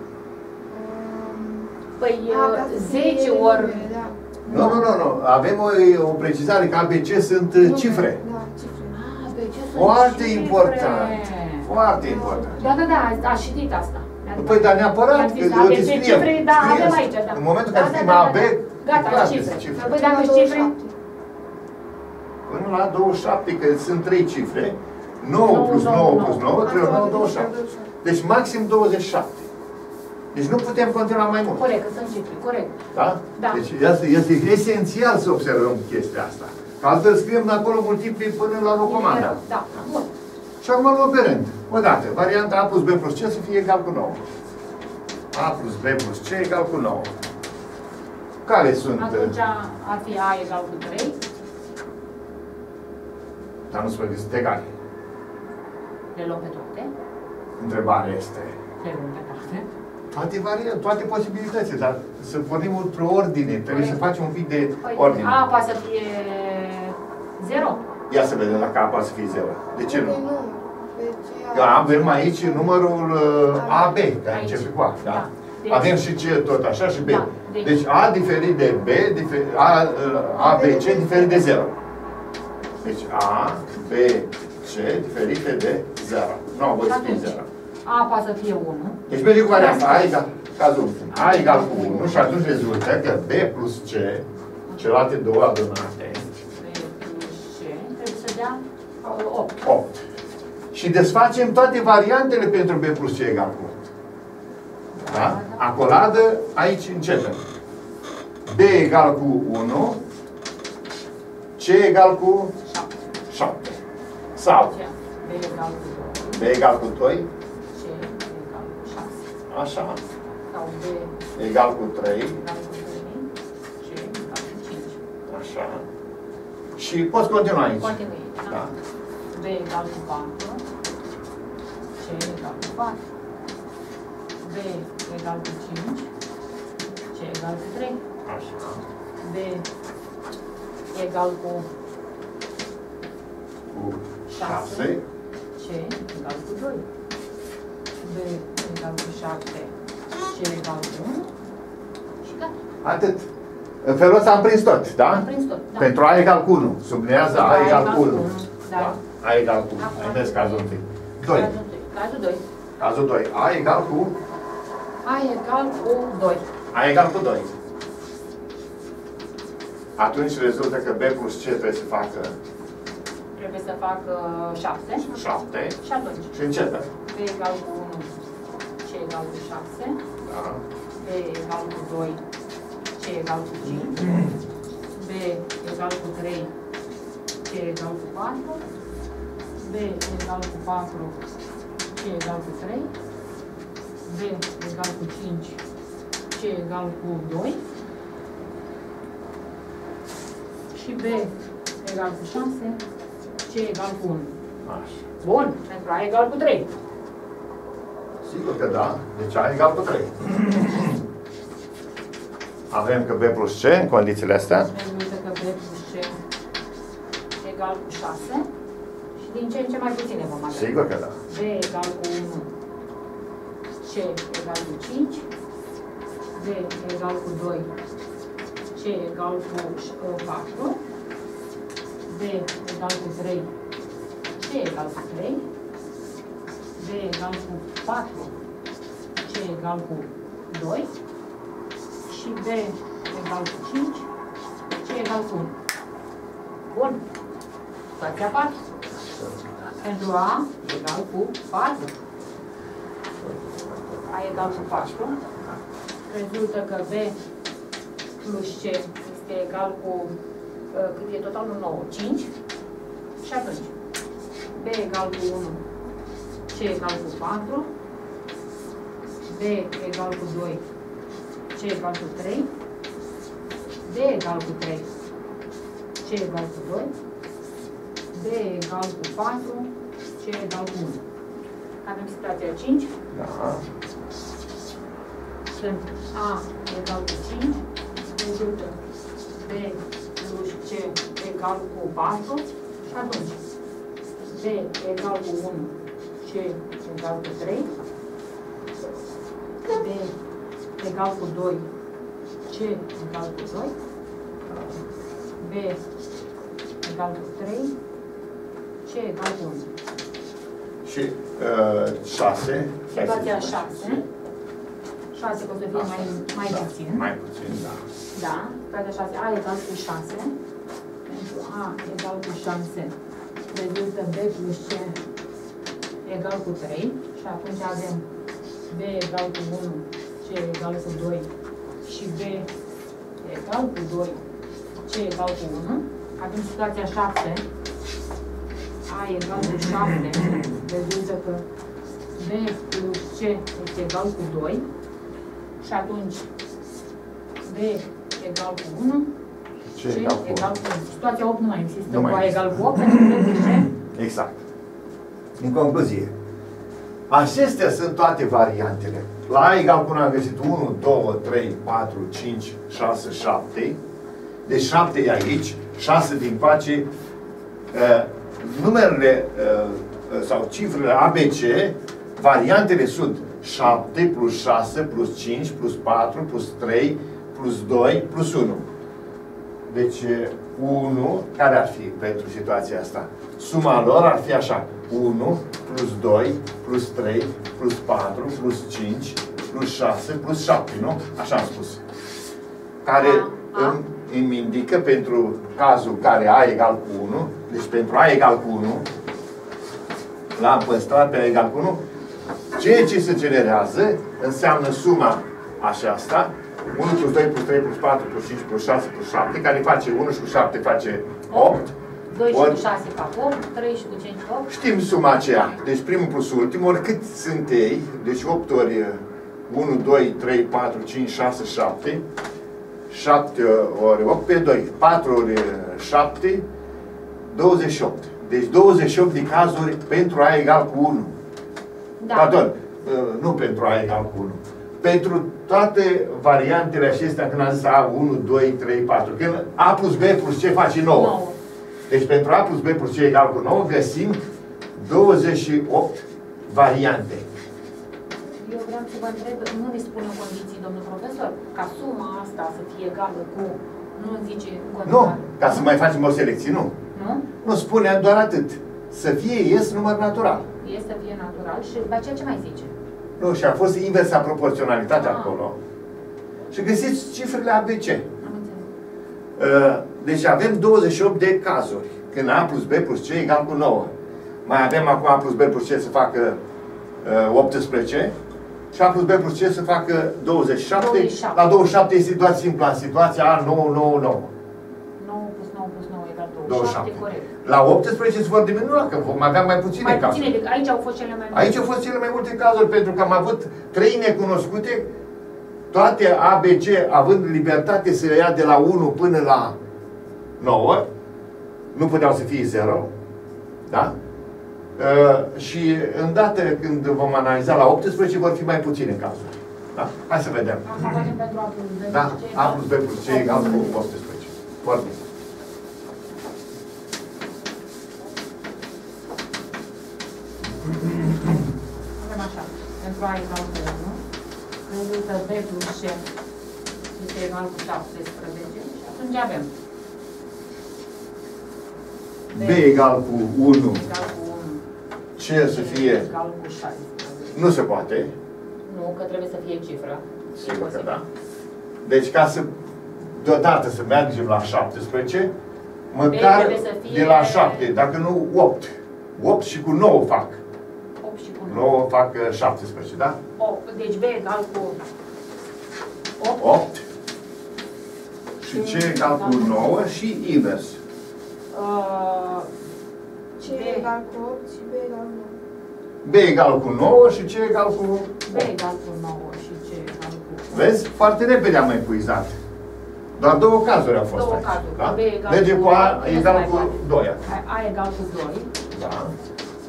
Um, Păi a, ca să 10 fie ori... numere, Da. Nu, nu, nu, nu. Avem o, o precizare că ABC sunt uh, cifre. Da, cifre. Ah, pe ce sunt Foarte cifre? important. Foarte important. Da, da, da, a citit asta. Mi-a Păi, dar neapărat, I-am că zis, eu ABC te scriem. cifre, da, Scriem. avem aici, da. În momentul în care Da, da, scrim da, da, AB, da. Gata, clar că cifre. sunt cifre. Păi dacă cifre, Până la 27, că sunt 3 cifre, 9 9 plus 9 9 plus 9, trebuie 9, 27. Deci maxim 27. Deci nu putem continua mai mult. corect, că sunt cifre, corect. Da? Da. Deci este, este esențial să observăm chestia asta. Că altfel scriem acolo multipli până la recomandă. Da, bun. Și acum luăm pe rând. Odată, varianta A plus B plus C să fie egal cu 9. A plus B plus C egal cu 9. Care sunt? Atunci ar fi A egal cu 3, Dar nu spune că sunt egale. le luăm pe toate, Întrebarea este, le luăm pe toate. Toate variante, toate posibilitățile, dar să pornim într-o ordine, trebuie să facem un pic de Păi ordine. A poate să fie 0. Ia să vedem dacă A poate să fie 0. De ce nu? Păi nu. Deci, Că avem aici numărul uh, AB, care Aici. începe cu A. Da? Da. Deci- Avem și C tot așa și B. Da. Deci- Deci A diferit de B, difer- A, uh, A, B, C diferit de 0. Deci A, B, C diferite de 0. Nu, voi să fie Atunci, 0. A poate să fie 1. Deci mergem cu varianta A egal, cazul A egal cu 1 și atunci rezultă că B plus C, celelalte două adunate, B plus C trebuie să dea uh, 8. 8. Și desfacem toate variantele pentru B plus C egal cu 8. Da? Acoladă, aici începem. B egal cu 1, C egal cu 7. 7. Sau B egal cu 2. B egal cu 2, C egal cu 6. Așa, Sau B egal cu 3, egal cu 3. C egal cu 5. așa. Și poți continua aici. Continui. Da? Da. B egal cu 4. C egal cu 4. B egal cu 5. C egal cu 3. Așa. B egal cu Cu 6. 6. C egal cu 2. B egal cu 7. C egal cu 1. Și gata. Atât. În felul ăsta am prins tot, da? Am prins tot. Da. Pentru A egal cu 1. Sublinează A egal cu 1. Da. A egal cu 1. Acum. Ai mers cazul 1. 2. Cazul 2. Cazul 2. Cazul 2. A egal cu A egal cu 2. A egal cu 2. Atunci rezultă că B plus C trebuie să facă Trebuie să fac 7. 7 Și atunci, și începe. B egal cu 1, C egal cu 6, Da? B egal cu 2, C egal cu 5, B egal cu 3, C egal cu 4, B egal cu 4, C egal cu 3, B egal cu 5, C egal cu 2 și B egal cu 6, C egal cu 1. Așa. Bun, pentru A egal cu 3. Sigur că da. Deci A egal cu 3. Avem că B plus C în condițiile astea. Rezultă că B plus C egal cu 6 și din ce în ce mai puține vom avea. Sigur că da. B egal cu 1, C egal cu 5, D egal cu 2, C egal cu uh, 4, D egal cu 3, C egal cu 3, D egal cu 4, C egal cu 2 și B egal cu 5, C egal cu 1. Bun. Stația 4. Pentru A egal cu 4. A egal cu 4. Rezultă că B plus C este egal cu uh, cât e totalul 9? 5. Și atunci B egal cu 1, C egal cu 4, B egal cu 2, C egal cu 3, D egal cu 3, C egal cu 2, D egal cu 4, C egal cu 1. Avem situația 5, Da. sunt A egal cu 5, rezultă B plus C egal cu 4 și atunci B egal cu 1, C egal cu 3, B egal cu 2, C egal cu 2, B egal cu 3, C egal cu 1. Și uh, 6. Situația 6. 6 că o să fie mai, mai da, puțin. Mai puțin, da. Da, situația 6. A egal cu 6. Pentru A egal cu 6 rezultă B plus C egal cu 3 și atunci avem B egal cu 1, C egal cu 2 și B egal cu 2, C egal cu 1. Avem situația 7. A egal cu 7 rezultă că B plus C este egal cu 2 și atunci B egal cu 1 Ce C egal cu egal cu 1. Situația 8 nu mai există, Nu mai cu A există. egal cu 8 pentru B plus C. Exact. În concluzie, acestea sunt toate variantele. La A egal cu 1 am găsit 1, 2, 3, 4, 5, 6, 7. Deci 7 e aici, 6 din pace. Uh, numerele uh, sau cifrele ABC, variantele sunt 7 plus 6 plus 5 plus 4 plus 3 plus 2 plus 1. Deci 1, care ar fi pentru situația asta? Suma lor ar fi așa. 1 plus 2 plus 3 plus 4 plus 5 plus 6 plus 7, nu? Așa am spus. Care A, A. îmi, îmi indică pentru cazul care A egal cu 1, deci pentru A egal cu 1, l-am păstrat pe A egal cu 1, ceea ce se generează înseamnă suma aceasta, 1 plus 2 plus 3 plus 4 plus 5 plus 6 plus 7, care face 1 și cu 7 face 8. 2 și Ori- cu 6 fac 8, 3 și cu 5 8. Știm suma aceea. Deci primul plus ultimul, ori cât sunt ei, deci 8 ori 1, 2, 3, 4, 5, 6, 7, 7 ori 8 pe 2, 4 ori 7, 28. Deci 28 de cazuri pentru A egal cu 1. Da. Pardon, uh, nu pentru A egal cu 1. Pentru toate variantele acestea, când am zis A, 1, 2, 3, 4, când A plus B plus C face 9. 9. Deci pentru A plus B plus C egal cu 9 găsim 28 variante. Eu vreau să vă întreb, nu ne spune în condiții, domnul profesor, ca suma asta să fie egală cu, nu zice în Nu, continuare. ca să mai facem o selecție, nu. Nu? Nu spunea doar atât. Să fie ies număr natural. E să fie natural și după aceea ce mai zice? Nu, și a fost inversa proporționalitatea ah. acolo. Și găsiți cifrele ABC. Uh, deci avem 28 de cazuri. Când A plus B plus C egal cu 9. Mai avem acum A plus B plus C să facă uh, 18 și A plus B plus C să facă 27. 27. La 27 este doar simpla situația A999. 27, 27. corect. La 18 se vor diminua, că vom avea mai puține Mai cazuri. puține decât aici au fost cele mai multe. Aici au fost cele mai multe cazuri pentru că am avut trei necunoscute, toate ABC având libertate să le ia de la 1 până la 9, nu puteau să fie 0, da? Uh, și îndată când vom analiza la 18 vor fi mai puține cazuri. Da? Hai să vedem. Acum facem pentru A plus B Da? plus C A plus B plus C egal cu 18. Foarte bine. pentru A egal cu 1, rezultă B plus C este egal cu 17 și atunci avem B egal cu 1, egal cu 1, ce să fie? egal cu 16. Nu se poate. Nu, că trebuie să fie cifră. Sigur că da. Deci ca să deodată să mergem la 17, măcar trebuie să fie- de la 7, dacă nu 8. 8 și cu 9 fac. 8 și cu 9. 9 fac uh, 17, da? 8. Deci B egal cu 8. 8 și C egal cu 9 și invers. Uh, C B. egal cu 8 și B egal cu 9. B egal cu 9 și C egal cu... B egal cu 9 și C egal cu 8. Vezi? Foarte repede am epuizat. Doar două cazuri au fost Două aici. cazuri. Da? B egal Merge cu- cu A nu se egal mai cu poate. 2. A A egal cu 2. Da.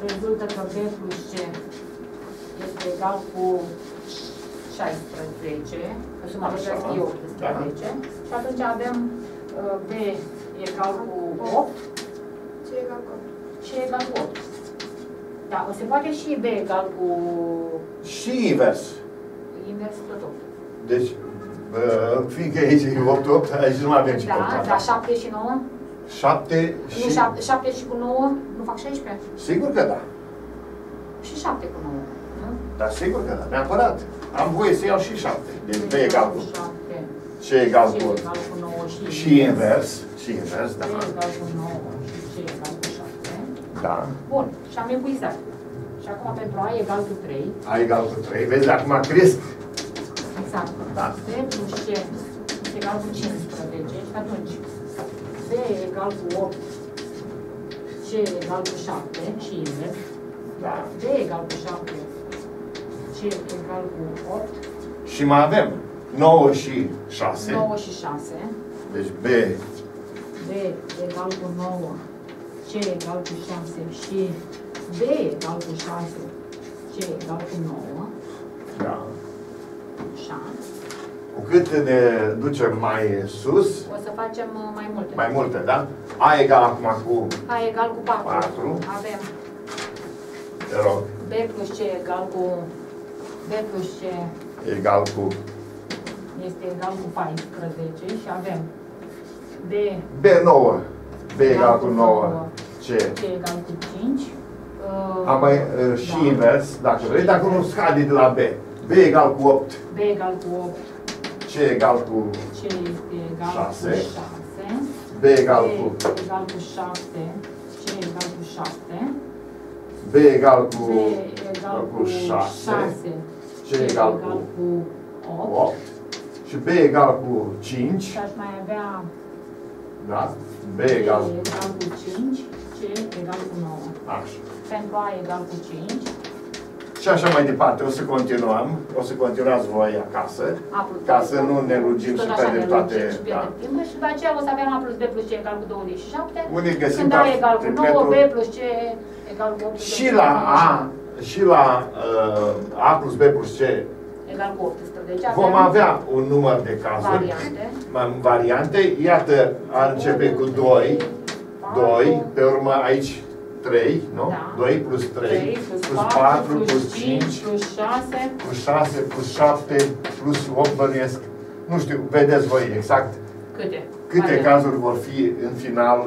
Rezultă că B plus C este egal cu 16, că suma Așa, trebuie să fie 18. Și atunci avem uh, B egal cu 8 C egal cu 8. C egal cu 8. Da, o se poate și B egal cu Și invers. invers tot 8. Deci, uh, fiindcă aici e 8, 8, aici nu mai avem ce Da, căuta. da, 7 și 9. 7 Nu, și... 7, 7 și cu 9 nu fac 16. Sigur că da. Și 7 cu 9. Nu? Dar sigur că da, neapărat. Am voie să iau și 7. Deci B egal cu 7. C egal C cu egal cu 9 și și invers. Și invers, B da. egal cu 9 și C egal cu 7. Da. Bun, și am epuizat. Și acum pentru A egal cu 3. A egal cu 3. Vezi, acum cresc. Exact. Da. B plus C egal cu 15. Și atunci B egal cu 8. C egal cu 7 și invers. Da. B egal cu 7. C egal cu 8. Și mai avem 9 și 6. 9 și 6. Deci B B egal cu 9, C egal cu 6 și B egal cu 6, C egal cu 9, da. așa. Cu cât ne ducem mai sus, O să facem uh, mai multe. mai multe, da? A egal acum cu, A egal cu 4. Patru. Avem te rog, B plus C egal cu B plus C egal cu este egal cu 14 și avem B B9. B egal cu 9. C. C egal cu 5. uh, Am mai uh, și da. invers, dacă vrei, dacă nu scade de la B. B egal cu 8. B egal cu 8, C egal cu C este egal Șase. cu 6. B egal B cu egal cu 7, C egal cu 7, B egal C cu egal cu cu 6, 6, C egal cu cu 8 8 și B egal cu 5, și aș mai avea da? B B egal egal cu 5, C egal cu 9. așa. Pentru A egal cu 5, Și așa mai departe, o să continuăm, o să continuați voi acasă, A plus B ca plus să nu ne rugim tot și așa pierdem ne toate, lungim și da. pierdem timpul și după aceea o să avem A plus B plus C egal cu 27, Unii găsim când A doar egal cu 9, tripletul. B plus C egal cu 8 Și la A, și la uh, A plus B plus C egal cu 18. vom Avem avea un număr de cazuri, variante. mai variante. Iată, ar începe cu 2, 2, pe urmă aici 3, nu? Da. 2 plus 3, 3 plus plus 4, 4, plus plus 5, 5, plus 6. plus 6, plus 7, plus 8 bănuiesc. Nu știu, vedeți voi exact Câte? câte Variante. cazuri vor fi în final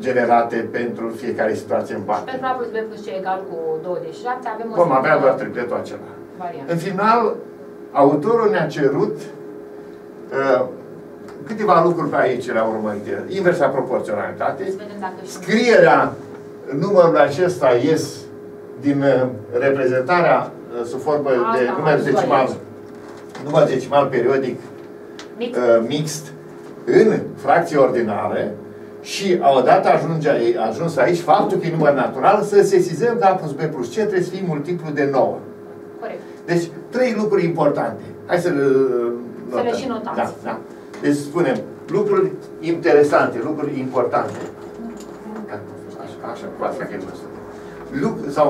generate pentru fiecare situație în Și parte. pentru A plus B plus C egal cu 27 avem o Vom singură avea doar tripletul acela. variantă. În final, autorul ne-a cerut uh, câteva lucruri pe aici le-a urmărit. Inversa proporționalitate, Să vedem dacă știm. scrierea numărului acesta ies din uh, reprezentarea uh, sub formă de Asta am număr văzut decimal, aici. număr decimal periodic Mic. uh, mixt în fracții ordinare și odată ajunge, ajuns aici faptul că e număr natural, să sesizăm că A plus B plus C trebuie să fie multiplu de 9. Corect. Deci, trei lucruri importante. Hai să le Să le și notați. Da, da. Deci spunem, lucruri interesante, lucruri importante. Da, Așa, așa, cu asta că e văzut. Luc- sau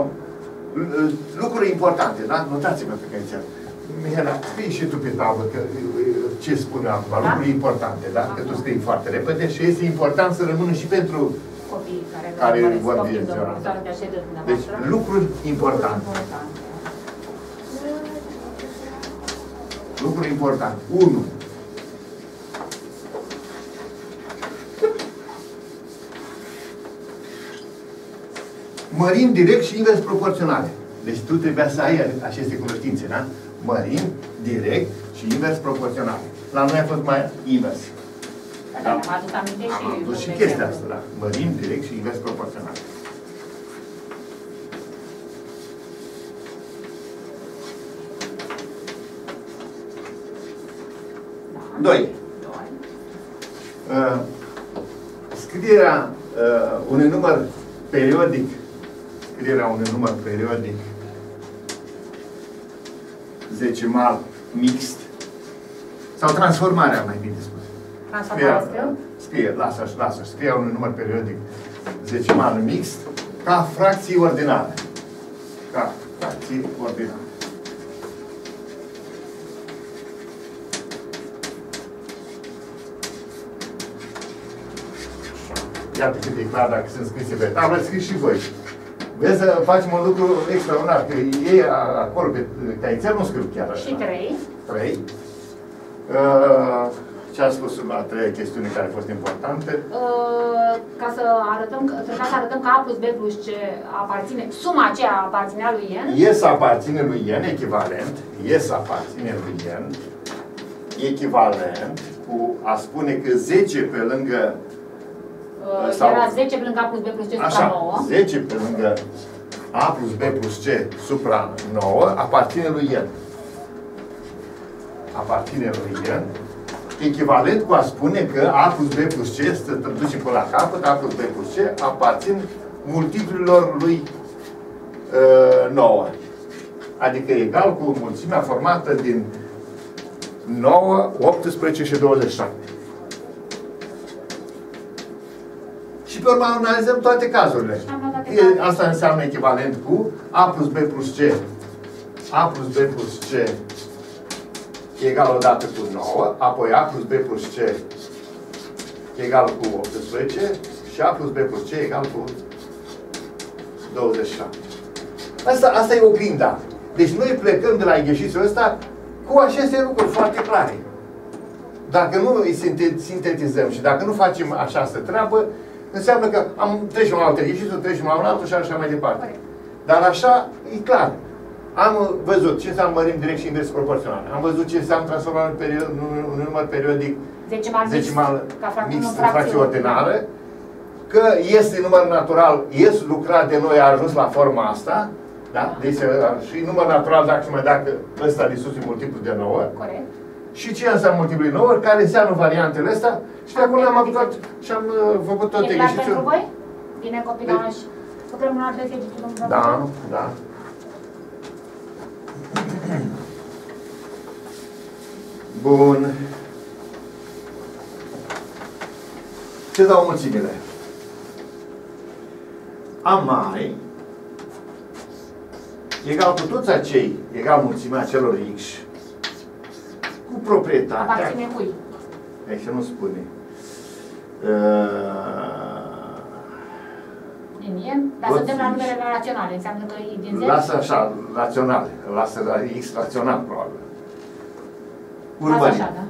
uh, lucruri importante, da? Notați-vă pe căițel. Mihela, scrii și tu pe tablă că, uh, ce spune acum, Da? lucruri importante, da? Că tu scrii foarte repede și este important să rămână și pentru... Copiii care, Care urmăresc, vor copiii viziona. de următoare de aședere Deci, dumneavoastră. lucruri importante. Importante. Nu Lucru important. 1. Mărim direct și invers proporționale. Deci tu trebuia să ai aceste cunoștințe, da? Mărim direct și invers proporționale. La noi a fost mai invers. Da, am adus aminte și... Am adus și un chestia exemplu. asta, da. Mărim direct și invers proporțional. Da. Doi. Doi. Uh, scrierea uh, unui număr periodic, scrierea unui număr periodic decimal mixt, sau transformarea, mai bine spus. Transformarea Scrie, scriu? scrie, lasă și lasă, scrie unui număr periodic decimal mixt ca fracții ordinare. Ca fracții ordinare. Iată cât e clar dacă sunt scrise pe tablă, scriși și voi. Vezi să facem un lucru extraordinar, că ei a- acolo pe caițel nu scriu chiar așa. Și trei. 3. Uh, ce a spus la treia chestiune care a fost importantă? Uh, ca să arătăm, că- trebuia să arătăm că A plus B plus C aparține, suma aceea aparținea lui N. Ies aparține lui N echivalent, Ies aparține lui N echivalent cu a spune că 10 pe lângă, Uh, sau- Era 10 pe lângă A plus B plus C supra așa, 9. 10 pe lângă A plus B plus C supra 9 aparține lui N. Aparține lui N echivalent cu a spune că A plus B plus C, să traducem până la capăt, A plus B plus C aparțin multiplilor lui uh, 9. Adică egal cu mulțimea formată din 9, 18 și 27. Și pe urmă analizăm toate cazurile. Și am luat toate E- cazurile. Asta înseamnă echivalent cu A plus B plus C. A plus B plus C egal odată cu 9, apoi A plus B plus C egal cu 18 și A plus B plus C egal cu 27. Asta, asta e oglinda. Deci noi plecăm de la exercițiul ăsta cu aceste lucruri foarte clare. Dacă nu îi sinte- sintetizăm și dacă nu facem această treabă, înseamnă că am trecem la alt exercițiu, trecem la un altul și așa mai departe. Corect. Dar așa e clar. Am văzut ce înseamnă mărim direct și invers proporțional. Am văzut ce înseamnă transformarea în perio- în un număr periodic Decimal mix. decimal Ca frac- mix în în fracție fracție ordinară, că este număr natural, ies lucrat de noi a ajuns la forma asta, da? Deci, și număr natural, dacă și mai dacă ăsta de sus e multiplu de 9, Corect. Și ce înseamnă multiplu de 9, care înseamnă variantele astea, și de acolo am apucat și am uh, făcut tot E clar pentru exercițiul. voi? Bine copii, doamna și... Putem un alt exercițiu, domnul Da, profesor? da. Bun. Ce dau mulțimile? Am mai egal cu toți acei, egal mulțimea celor x, cu proprietatea... Aparține cui? Aici nu spune. Uh, Din N? Dar Toți suntem la X. numerele raționale. Înseamnă că e din 10? Lasă așa, rațional. Lasă la X rațional, probabil. Urmărim. așa, da?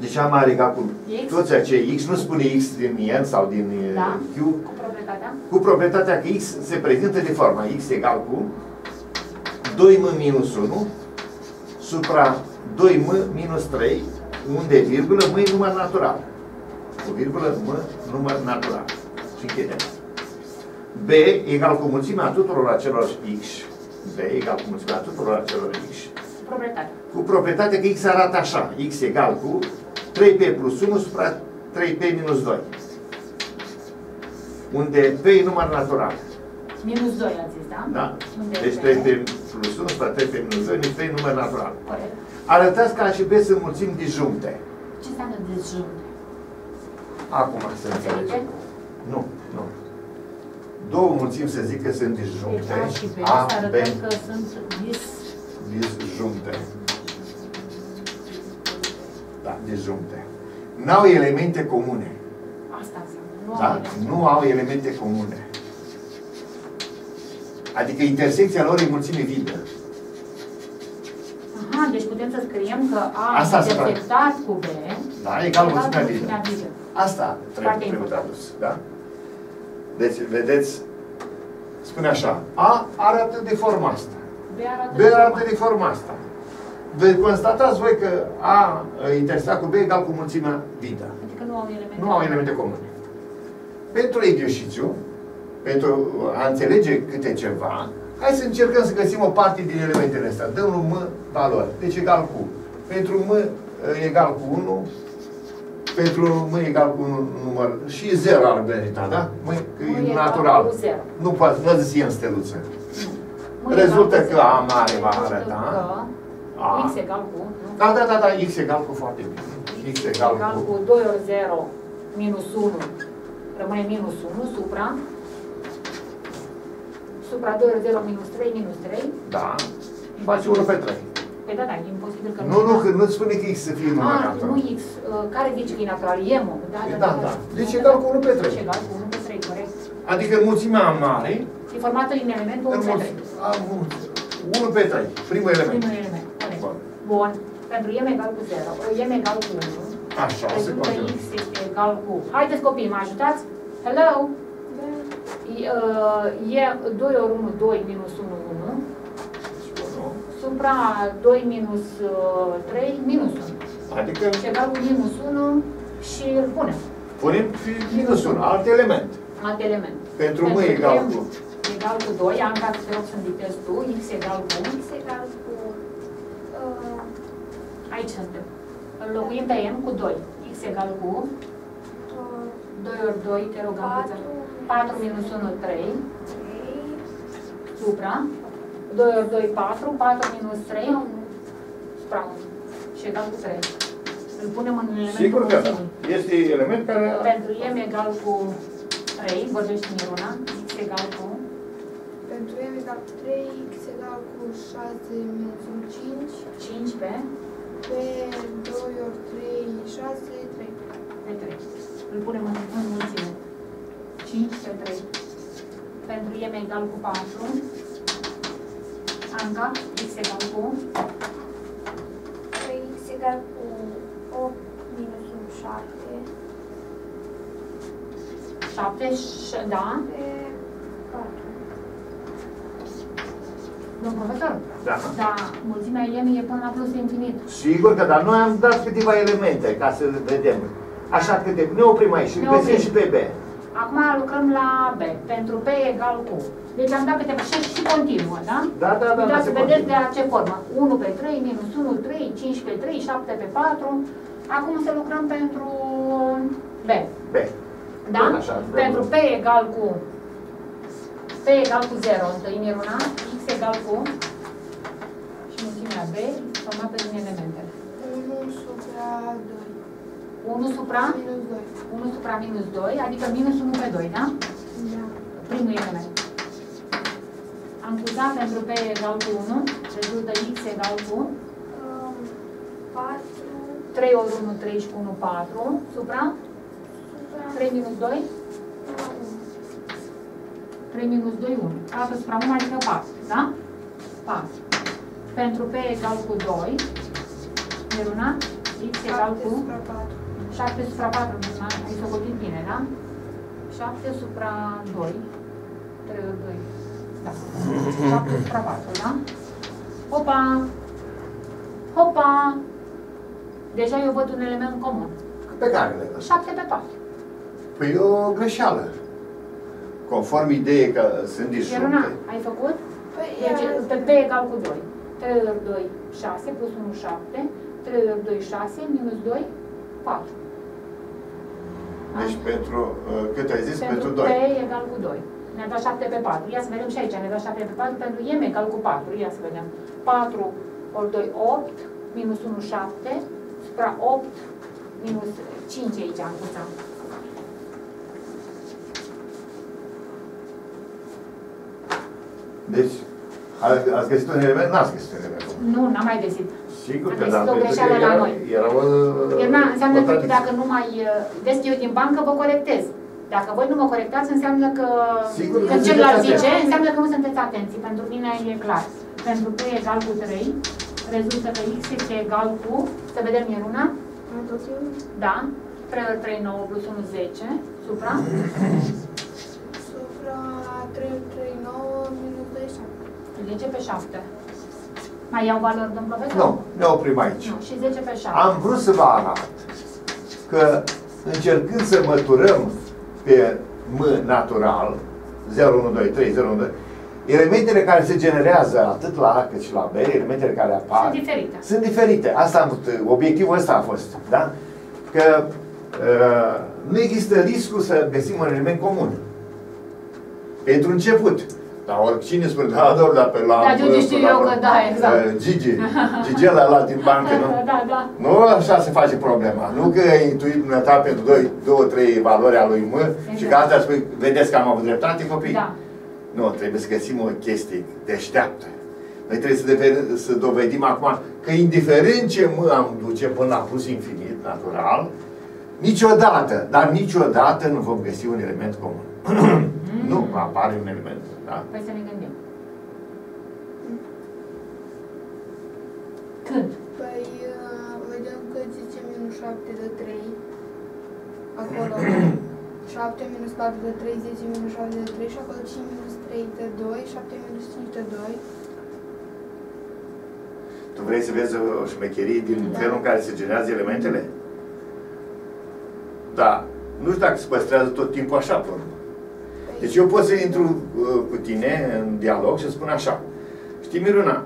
Deci am mai egal cu X. toți acei X, nu spune X din N sau din uh, Da. Q, Cu proprietatea? cu proprietatea că X se prezintă de forma X egal cu 2M minus 1 supra 2M minus 3, unde virgulă M e număr natural. Cu virgulă M număr natural. Și închidem. B egal cu mulțimea tuturor acelor X. B egal cu mulțimea tuturor acelor X. Proprietate. Cu proprietatea că X arată așa. X egal cu 3P plus 1 supra 3P minus 2. Unde P e număr natural. Minus 2 ați zis, da? Da? Unde Deci este? 3P plus 1 supra 3P minus 2, unde P e număr natural. Corect. Arătați că A și B sunt mulțimi disjuncte. Ce înseamnă dezjunte? Acum să Înțelege? înțelegem. Nu, nu. Două mulțimi să zic că sunt disjuncte. Deci A și B, A, să B, arătăm că sunt dis... disjuncte. Da, disjuncte. N-au elemente comune. Asta înseamnă. Nu Da? au elemente. Nu au elemente comune. Adică intersecția lor e mulțime vidă. Aha, deci putem să scriem că Dacă A Asta se intersectat cu B, Da, egal egal mulțimea cu vidă. mulțimea vidă. Asta trebuie, Foarte trebuie important. tradus. Da? Deci, vedeți, spune așa, A arată de forma asta. B arată B arată de forma asta. Veți constatați voi că A intersectat cu B egal cu mulțimea vidă. Adică nu au elemente. Nu au elemente comune. Pentru exercițiu, pentru a înțelege câte ceva, hai să încercăm să găsim o parte din elementele astea. Dăm lui M valori. Deci egal cu. Pentru M egal cu 1, pentru M egal cu 1 număr și 0 ar merita, da? M, că M e egal natural. cu zero. Nu poate, nu zis în steluță. M Rezultă egal cu că zero. A mare va Rezultă arăta. că A. X egal cu, nu? Da, da, da, da, X egal cu foarte bine. X egal egal cu... cu 2 ori 0 minus 1 rămâne minus 1 supra supra 2 ori 0 minus 3 minus 3 Da. Faci 1 pe 3. Păi da, da, e imposibil că Nu, nu, că nu-ți spune că X să fie numai Ah, natural. nu X. Uh, Care zice că e natural? E mă. Da, Da, da. Deci egal cu 1 pe 3. Deci egal cu 1 pe 3, corect. Adică mulțimea mare, E formată din elementul 1 în pe mulț... 3. a, mulț... 1 pe 3, primul element. Primul element, corect. Bun. Bun. Pentru M egal cu 0, M egal cu 1, Așa, se rezultă continuă. X este egal cu... Haideți copii, mă ajutați? Hello? Da. E, uh, E 2 ori 1, 2 minus 1, 1. Supra 2 minus uh, 3, minus 1. Adică Și egal cu minus 1 și îl punem. punem și minus 1, alt element. Alt element. Pentru M egal M cu... Egal cu 2, Anca, te rog să-mi dictezi tu, X egal cu... X egal cu uh, Aici suntem. Înlocuim pe M cu 2. X egal cu uh, 2 ori 2, te rog, Anca. 4 4 minus 1, 3. 3 Supra. 2 ori 2, 4. 4 minus 3. Supra 1. Și egal cu 3. Îl punem în elementul Sigur că da. mulțimii. Este element care... Pentru M egal cu 3, vorbește Miruna. X egal cu Pentru M egal cu 3, X egal cu 6 minus 5, 5 pe, pe 2 ori 3, 6, 3. pe 3. Îl punem în, în mulțime. 5 pe 3. Pentru M egal cu 4. Anca, X egal cu 3x egal cu 8 minus 1, 7 7, ș- da, pe 4. domn profesor. Da. Da, mulțimea M e până la plus infinit. Sigur că da. Noi am dat câteva elemente ca să vedem. Așa câte... Ne oprim aici și Ne găsim oprim. și pe B. Acum lucrăm la B. Pentru P egal cu. Deci am dat câteva și, și continuă, da? Da, da, da, da, Uitați se să vedeți de continuă. la ce formă. 1 pe 3, minus 1, 3, 5 pe 3, 7 pe 4. Acum să lucrăm pentru B. B. Da? Bun, așa, pentru bun. P egal cu P egal cu 0, întâi Miruna, X egal cu și mulțimea B formată din elemente. 1 supra 2. 1 supra Minus 2. 1 supra minus 2, adică minus 1 pe 2, da? Da. Primul element. Am puzat pentru P egal cu 1, rezultă X egal cu Um, 4 3 ori 1, 3 și cu 1, 4, supra supra 3 minus 2, 3 minus 2, 1. 4 supra 1, adică 4, da? 4. Pentru P egal cu 2, Miruna, X egal 7 cu supra 4. 7 supra 4, Miruna, ai socotit bine, da? 7 supra 2, 3 ori 2, da. 7 supra 4, da? Hopa! Hopa! Deja eu văd un element comun. Pe care le dă? 7 pe 4. Păi e o greșeală. Conform ideii că sunt Miruna, disjuncte. ai făcut? Păi, Deci, iar- pe P egal cu 2. 3 ori 2, 6, plus 1, 7. 3 ori 2, 6, minus 2, 4. Deci pentru, uh, cât ai zis? Pentru P 2. egal cu 2. Ne-a dat 7 pe 4. Ia să vedem și aici. Ne-a dat 7 pe 4 pentru M egal cu 4. Ia să vedem. 4 ori 2, 8. Minus 1, 7. Supra 8. Minus 5 aici am pus. Deci, a- ați găsit un element? N-ați găsit un element. Nu, n-am mai găsit. Sigur Am că găsit da. o pentru că greșeală la era- noi. Era o... Irma, înseamnă o că tradiție. dacă nu mai... uh, Vezi, eu din bancă vă corectez. Dacă voi nu mă corectați, înseamnă că... Sigur că Când sunteți celălalt atenți. zice, înseamnă că nu sunteți atenți. Pentru mine e clar. Pentru P egal cu 3, rezultă că x este egal cu, să vedem Miruna, Am tot eu? da, 3 ori 3, 9 plus 1, 10, supra, Supra 3, 3, 9, minus 2, 7. 10 pe 7. Mai iau valori, domn profesor? Nu, ne oprim aici. Nu, și 10 pe 7. Am vrut să vă arăt că încercând să măturăm pe M natural, 0, 1, 2, 3, 0, 1, 2, elementele care se generează atât la A cât și la B, elementele care apar, Sunt diferite. sunt diferite. Asta am vrut, obiectivul ăsta a fost, da? Că uh, nu există riscul să găsim un element comun. Pentru început. Dar oricine spune, da, domnule, dar pe la... Da, Gigi, știu eu că da, exact. Uh, Gigi, Gigi ăla la din bancă, nu? Da, da. Nu așa se face problema. Nu că ai intuit dumneata pentru 2, 2, 3 valori a lui M și că asta spui, vedeți că am avut dreptate, copii? Da. Nu, trebuie să găsim o chestie deșteaptă. Noi trebuie să, deve- să dovedim acum că indiferent ce M am duce până la plus infinit, natural, niciodată, dar niciodată nu vom găsi un element comun. nu apare un element, da? Păi să ne gândim. Când? Păi, uh, vedem că 10 minus 7 de 3. Acolo. 7 minus 4 de 3, 10 minus 7 de 3 și acolo 5 minus 3 de 2, 7 minus 5 de 2. Tu vrei să vezi o șmecherie din Da. felul în care se generează elementele? Da. Nu știu dacă se păstrează tot timpul așa, pe urmă. Deci eu pot să intru uh, cu tine în dialog și să spun așa. Știi, Miruna,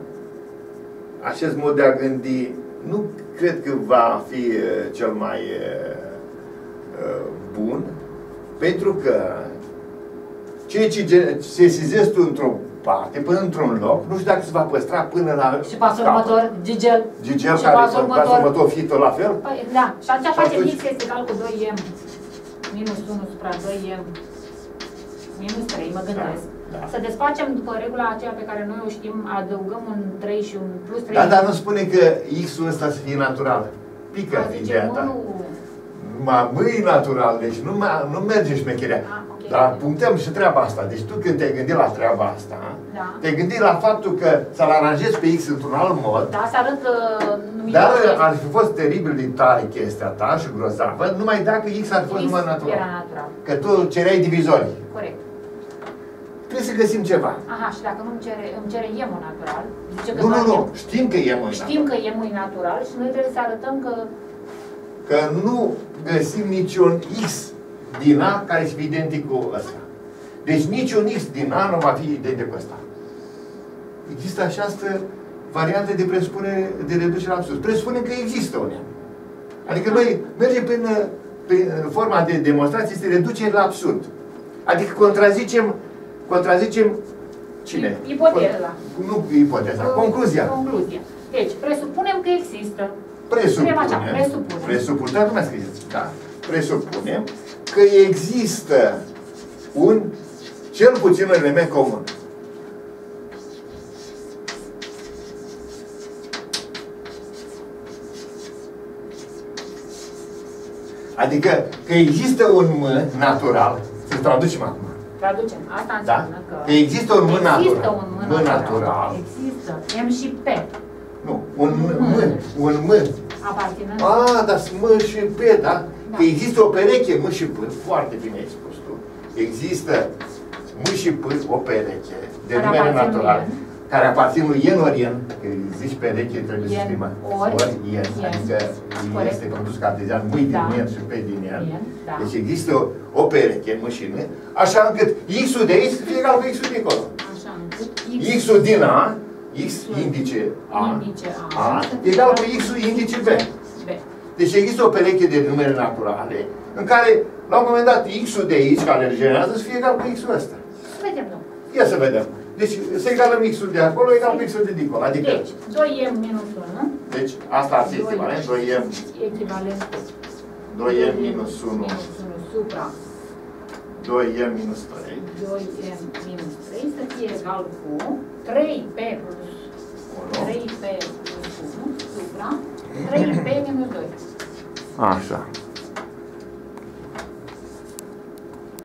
acest mod de a gândi nu cred că va fi uh, cel mai uh, uh, bun, pentru că ceea ce gen- sesizezi tu într-o parte, până într-un loc, nu știu dacă se va păstra până la Și pasul capăt. următor, Gigel. Gigel Și care pasul pasul următor. următor fi tot la fel? Păi, da. Și atunci Și facem atunci- x este egal cu 2m minus 1 supra 2m minus 3, mă gândesc. Da, da. Să desfacem după regula aceea pe care noi o știm, adăugăm un 3 și un plus 3. Da, dar nu spune că X-ul ăsta să fie natural. Pică Zice, ideea ta. nu, Ma, mâi natural, deci nu, ma- nu merge șmecherea. Ah, ok. Dar punctăm și treaba asta. Deci tu când te-ai gândit la treaba asta, Da. te-ai gândit la faptul că să-l aranjezi pe X într-un alt mod, da, să arăt uh, numitorul. dar ar fi fost teribil de tare chestia ta și grozavă, numai dacă X ar fi fost X numai Era natural. natural. Că tu cereai divizori. Corect. Trebuie să găsim ceva. Aha, și dacă nu îmi cere, îmi cere M-ul natural, zice că Nu, nu, doar nu. M. Știm că e mâine. Știm că M-ul e natural și noi trebuie să arătăm că că nu găsim niciun X din A care să fie identic cu ăsta. Deci niciun X din A nu va fi identic cu ăsta. Există această variantă de presupunere de reducere absurd. Presupunem că există un M. Adică noi mergem prin, prin forma de demonstrație, este reducere la absurd. Adică contrazicem, contrazicem cine? Ipoteza. Nu ipoteza, concluzia. Concluzia. Deci, presupunem că există. Presupunem, Scriem așa, presupunem. presupunem, da, nu mai scrieți, da, presupunem că există un, cel puțin un element comun. Adică că există un M natural, să traducem acum, Traducem. Asta da? înseamnă că... Că există un M Există natural. un M M natural. natural. Există. M și P. Nu, un M, un M Aparținând. A, dar sunt M și P, da? Da. Că există o pereche M și P, foarte bine ai spus tu. Există M și P, o pereche de Care numere aparțin lui natural, N. care aparțin lui N ori N, că zici pereche, trebuie să N scrie ori ori N, N. adică Corect. este produs cartezian M din Da. N și P din N. N, da. Deci există o, o pereche M și N, așa încât X-ul de aici să fie egal cu X-ul de acolo. Așa încât X-ul din A, X indice A, Indice A. A, egal cu X-ul indice B. B. Deci există o pereche de numere naturale în care, la un moment dat, x-ul de aici, care îl generează, să fie egal cu x-ul ăsta. Să vedem, nu. Ia să vedem. Deci să egalăm x-ul de acolo egal cu x-ul de dincolo. Adică, Deci, 2M minus 1. deci asta ar fi Doi. echivalent, 2m, Echivalent cu 2m minus 1, minus 1 supra 2m minus 3, 2M minus 3 să fie egal cu 3P plus 1. 3P plus 1 supra 3P minus 2. Așa.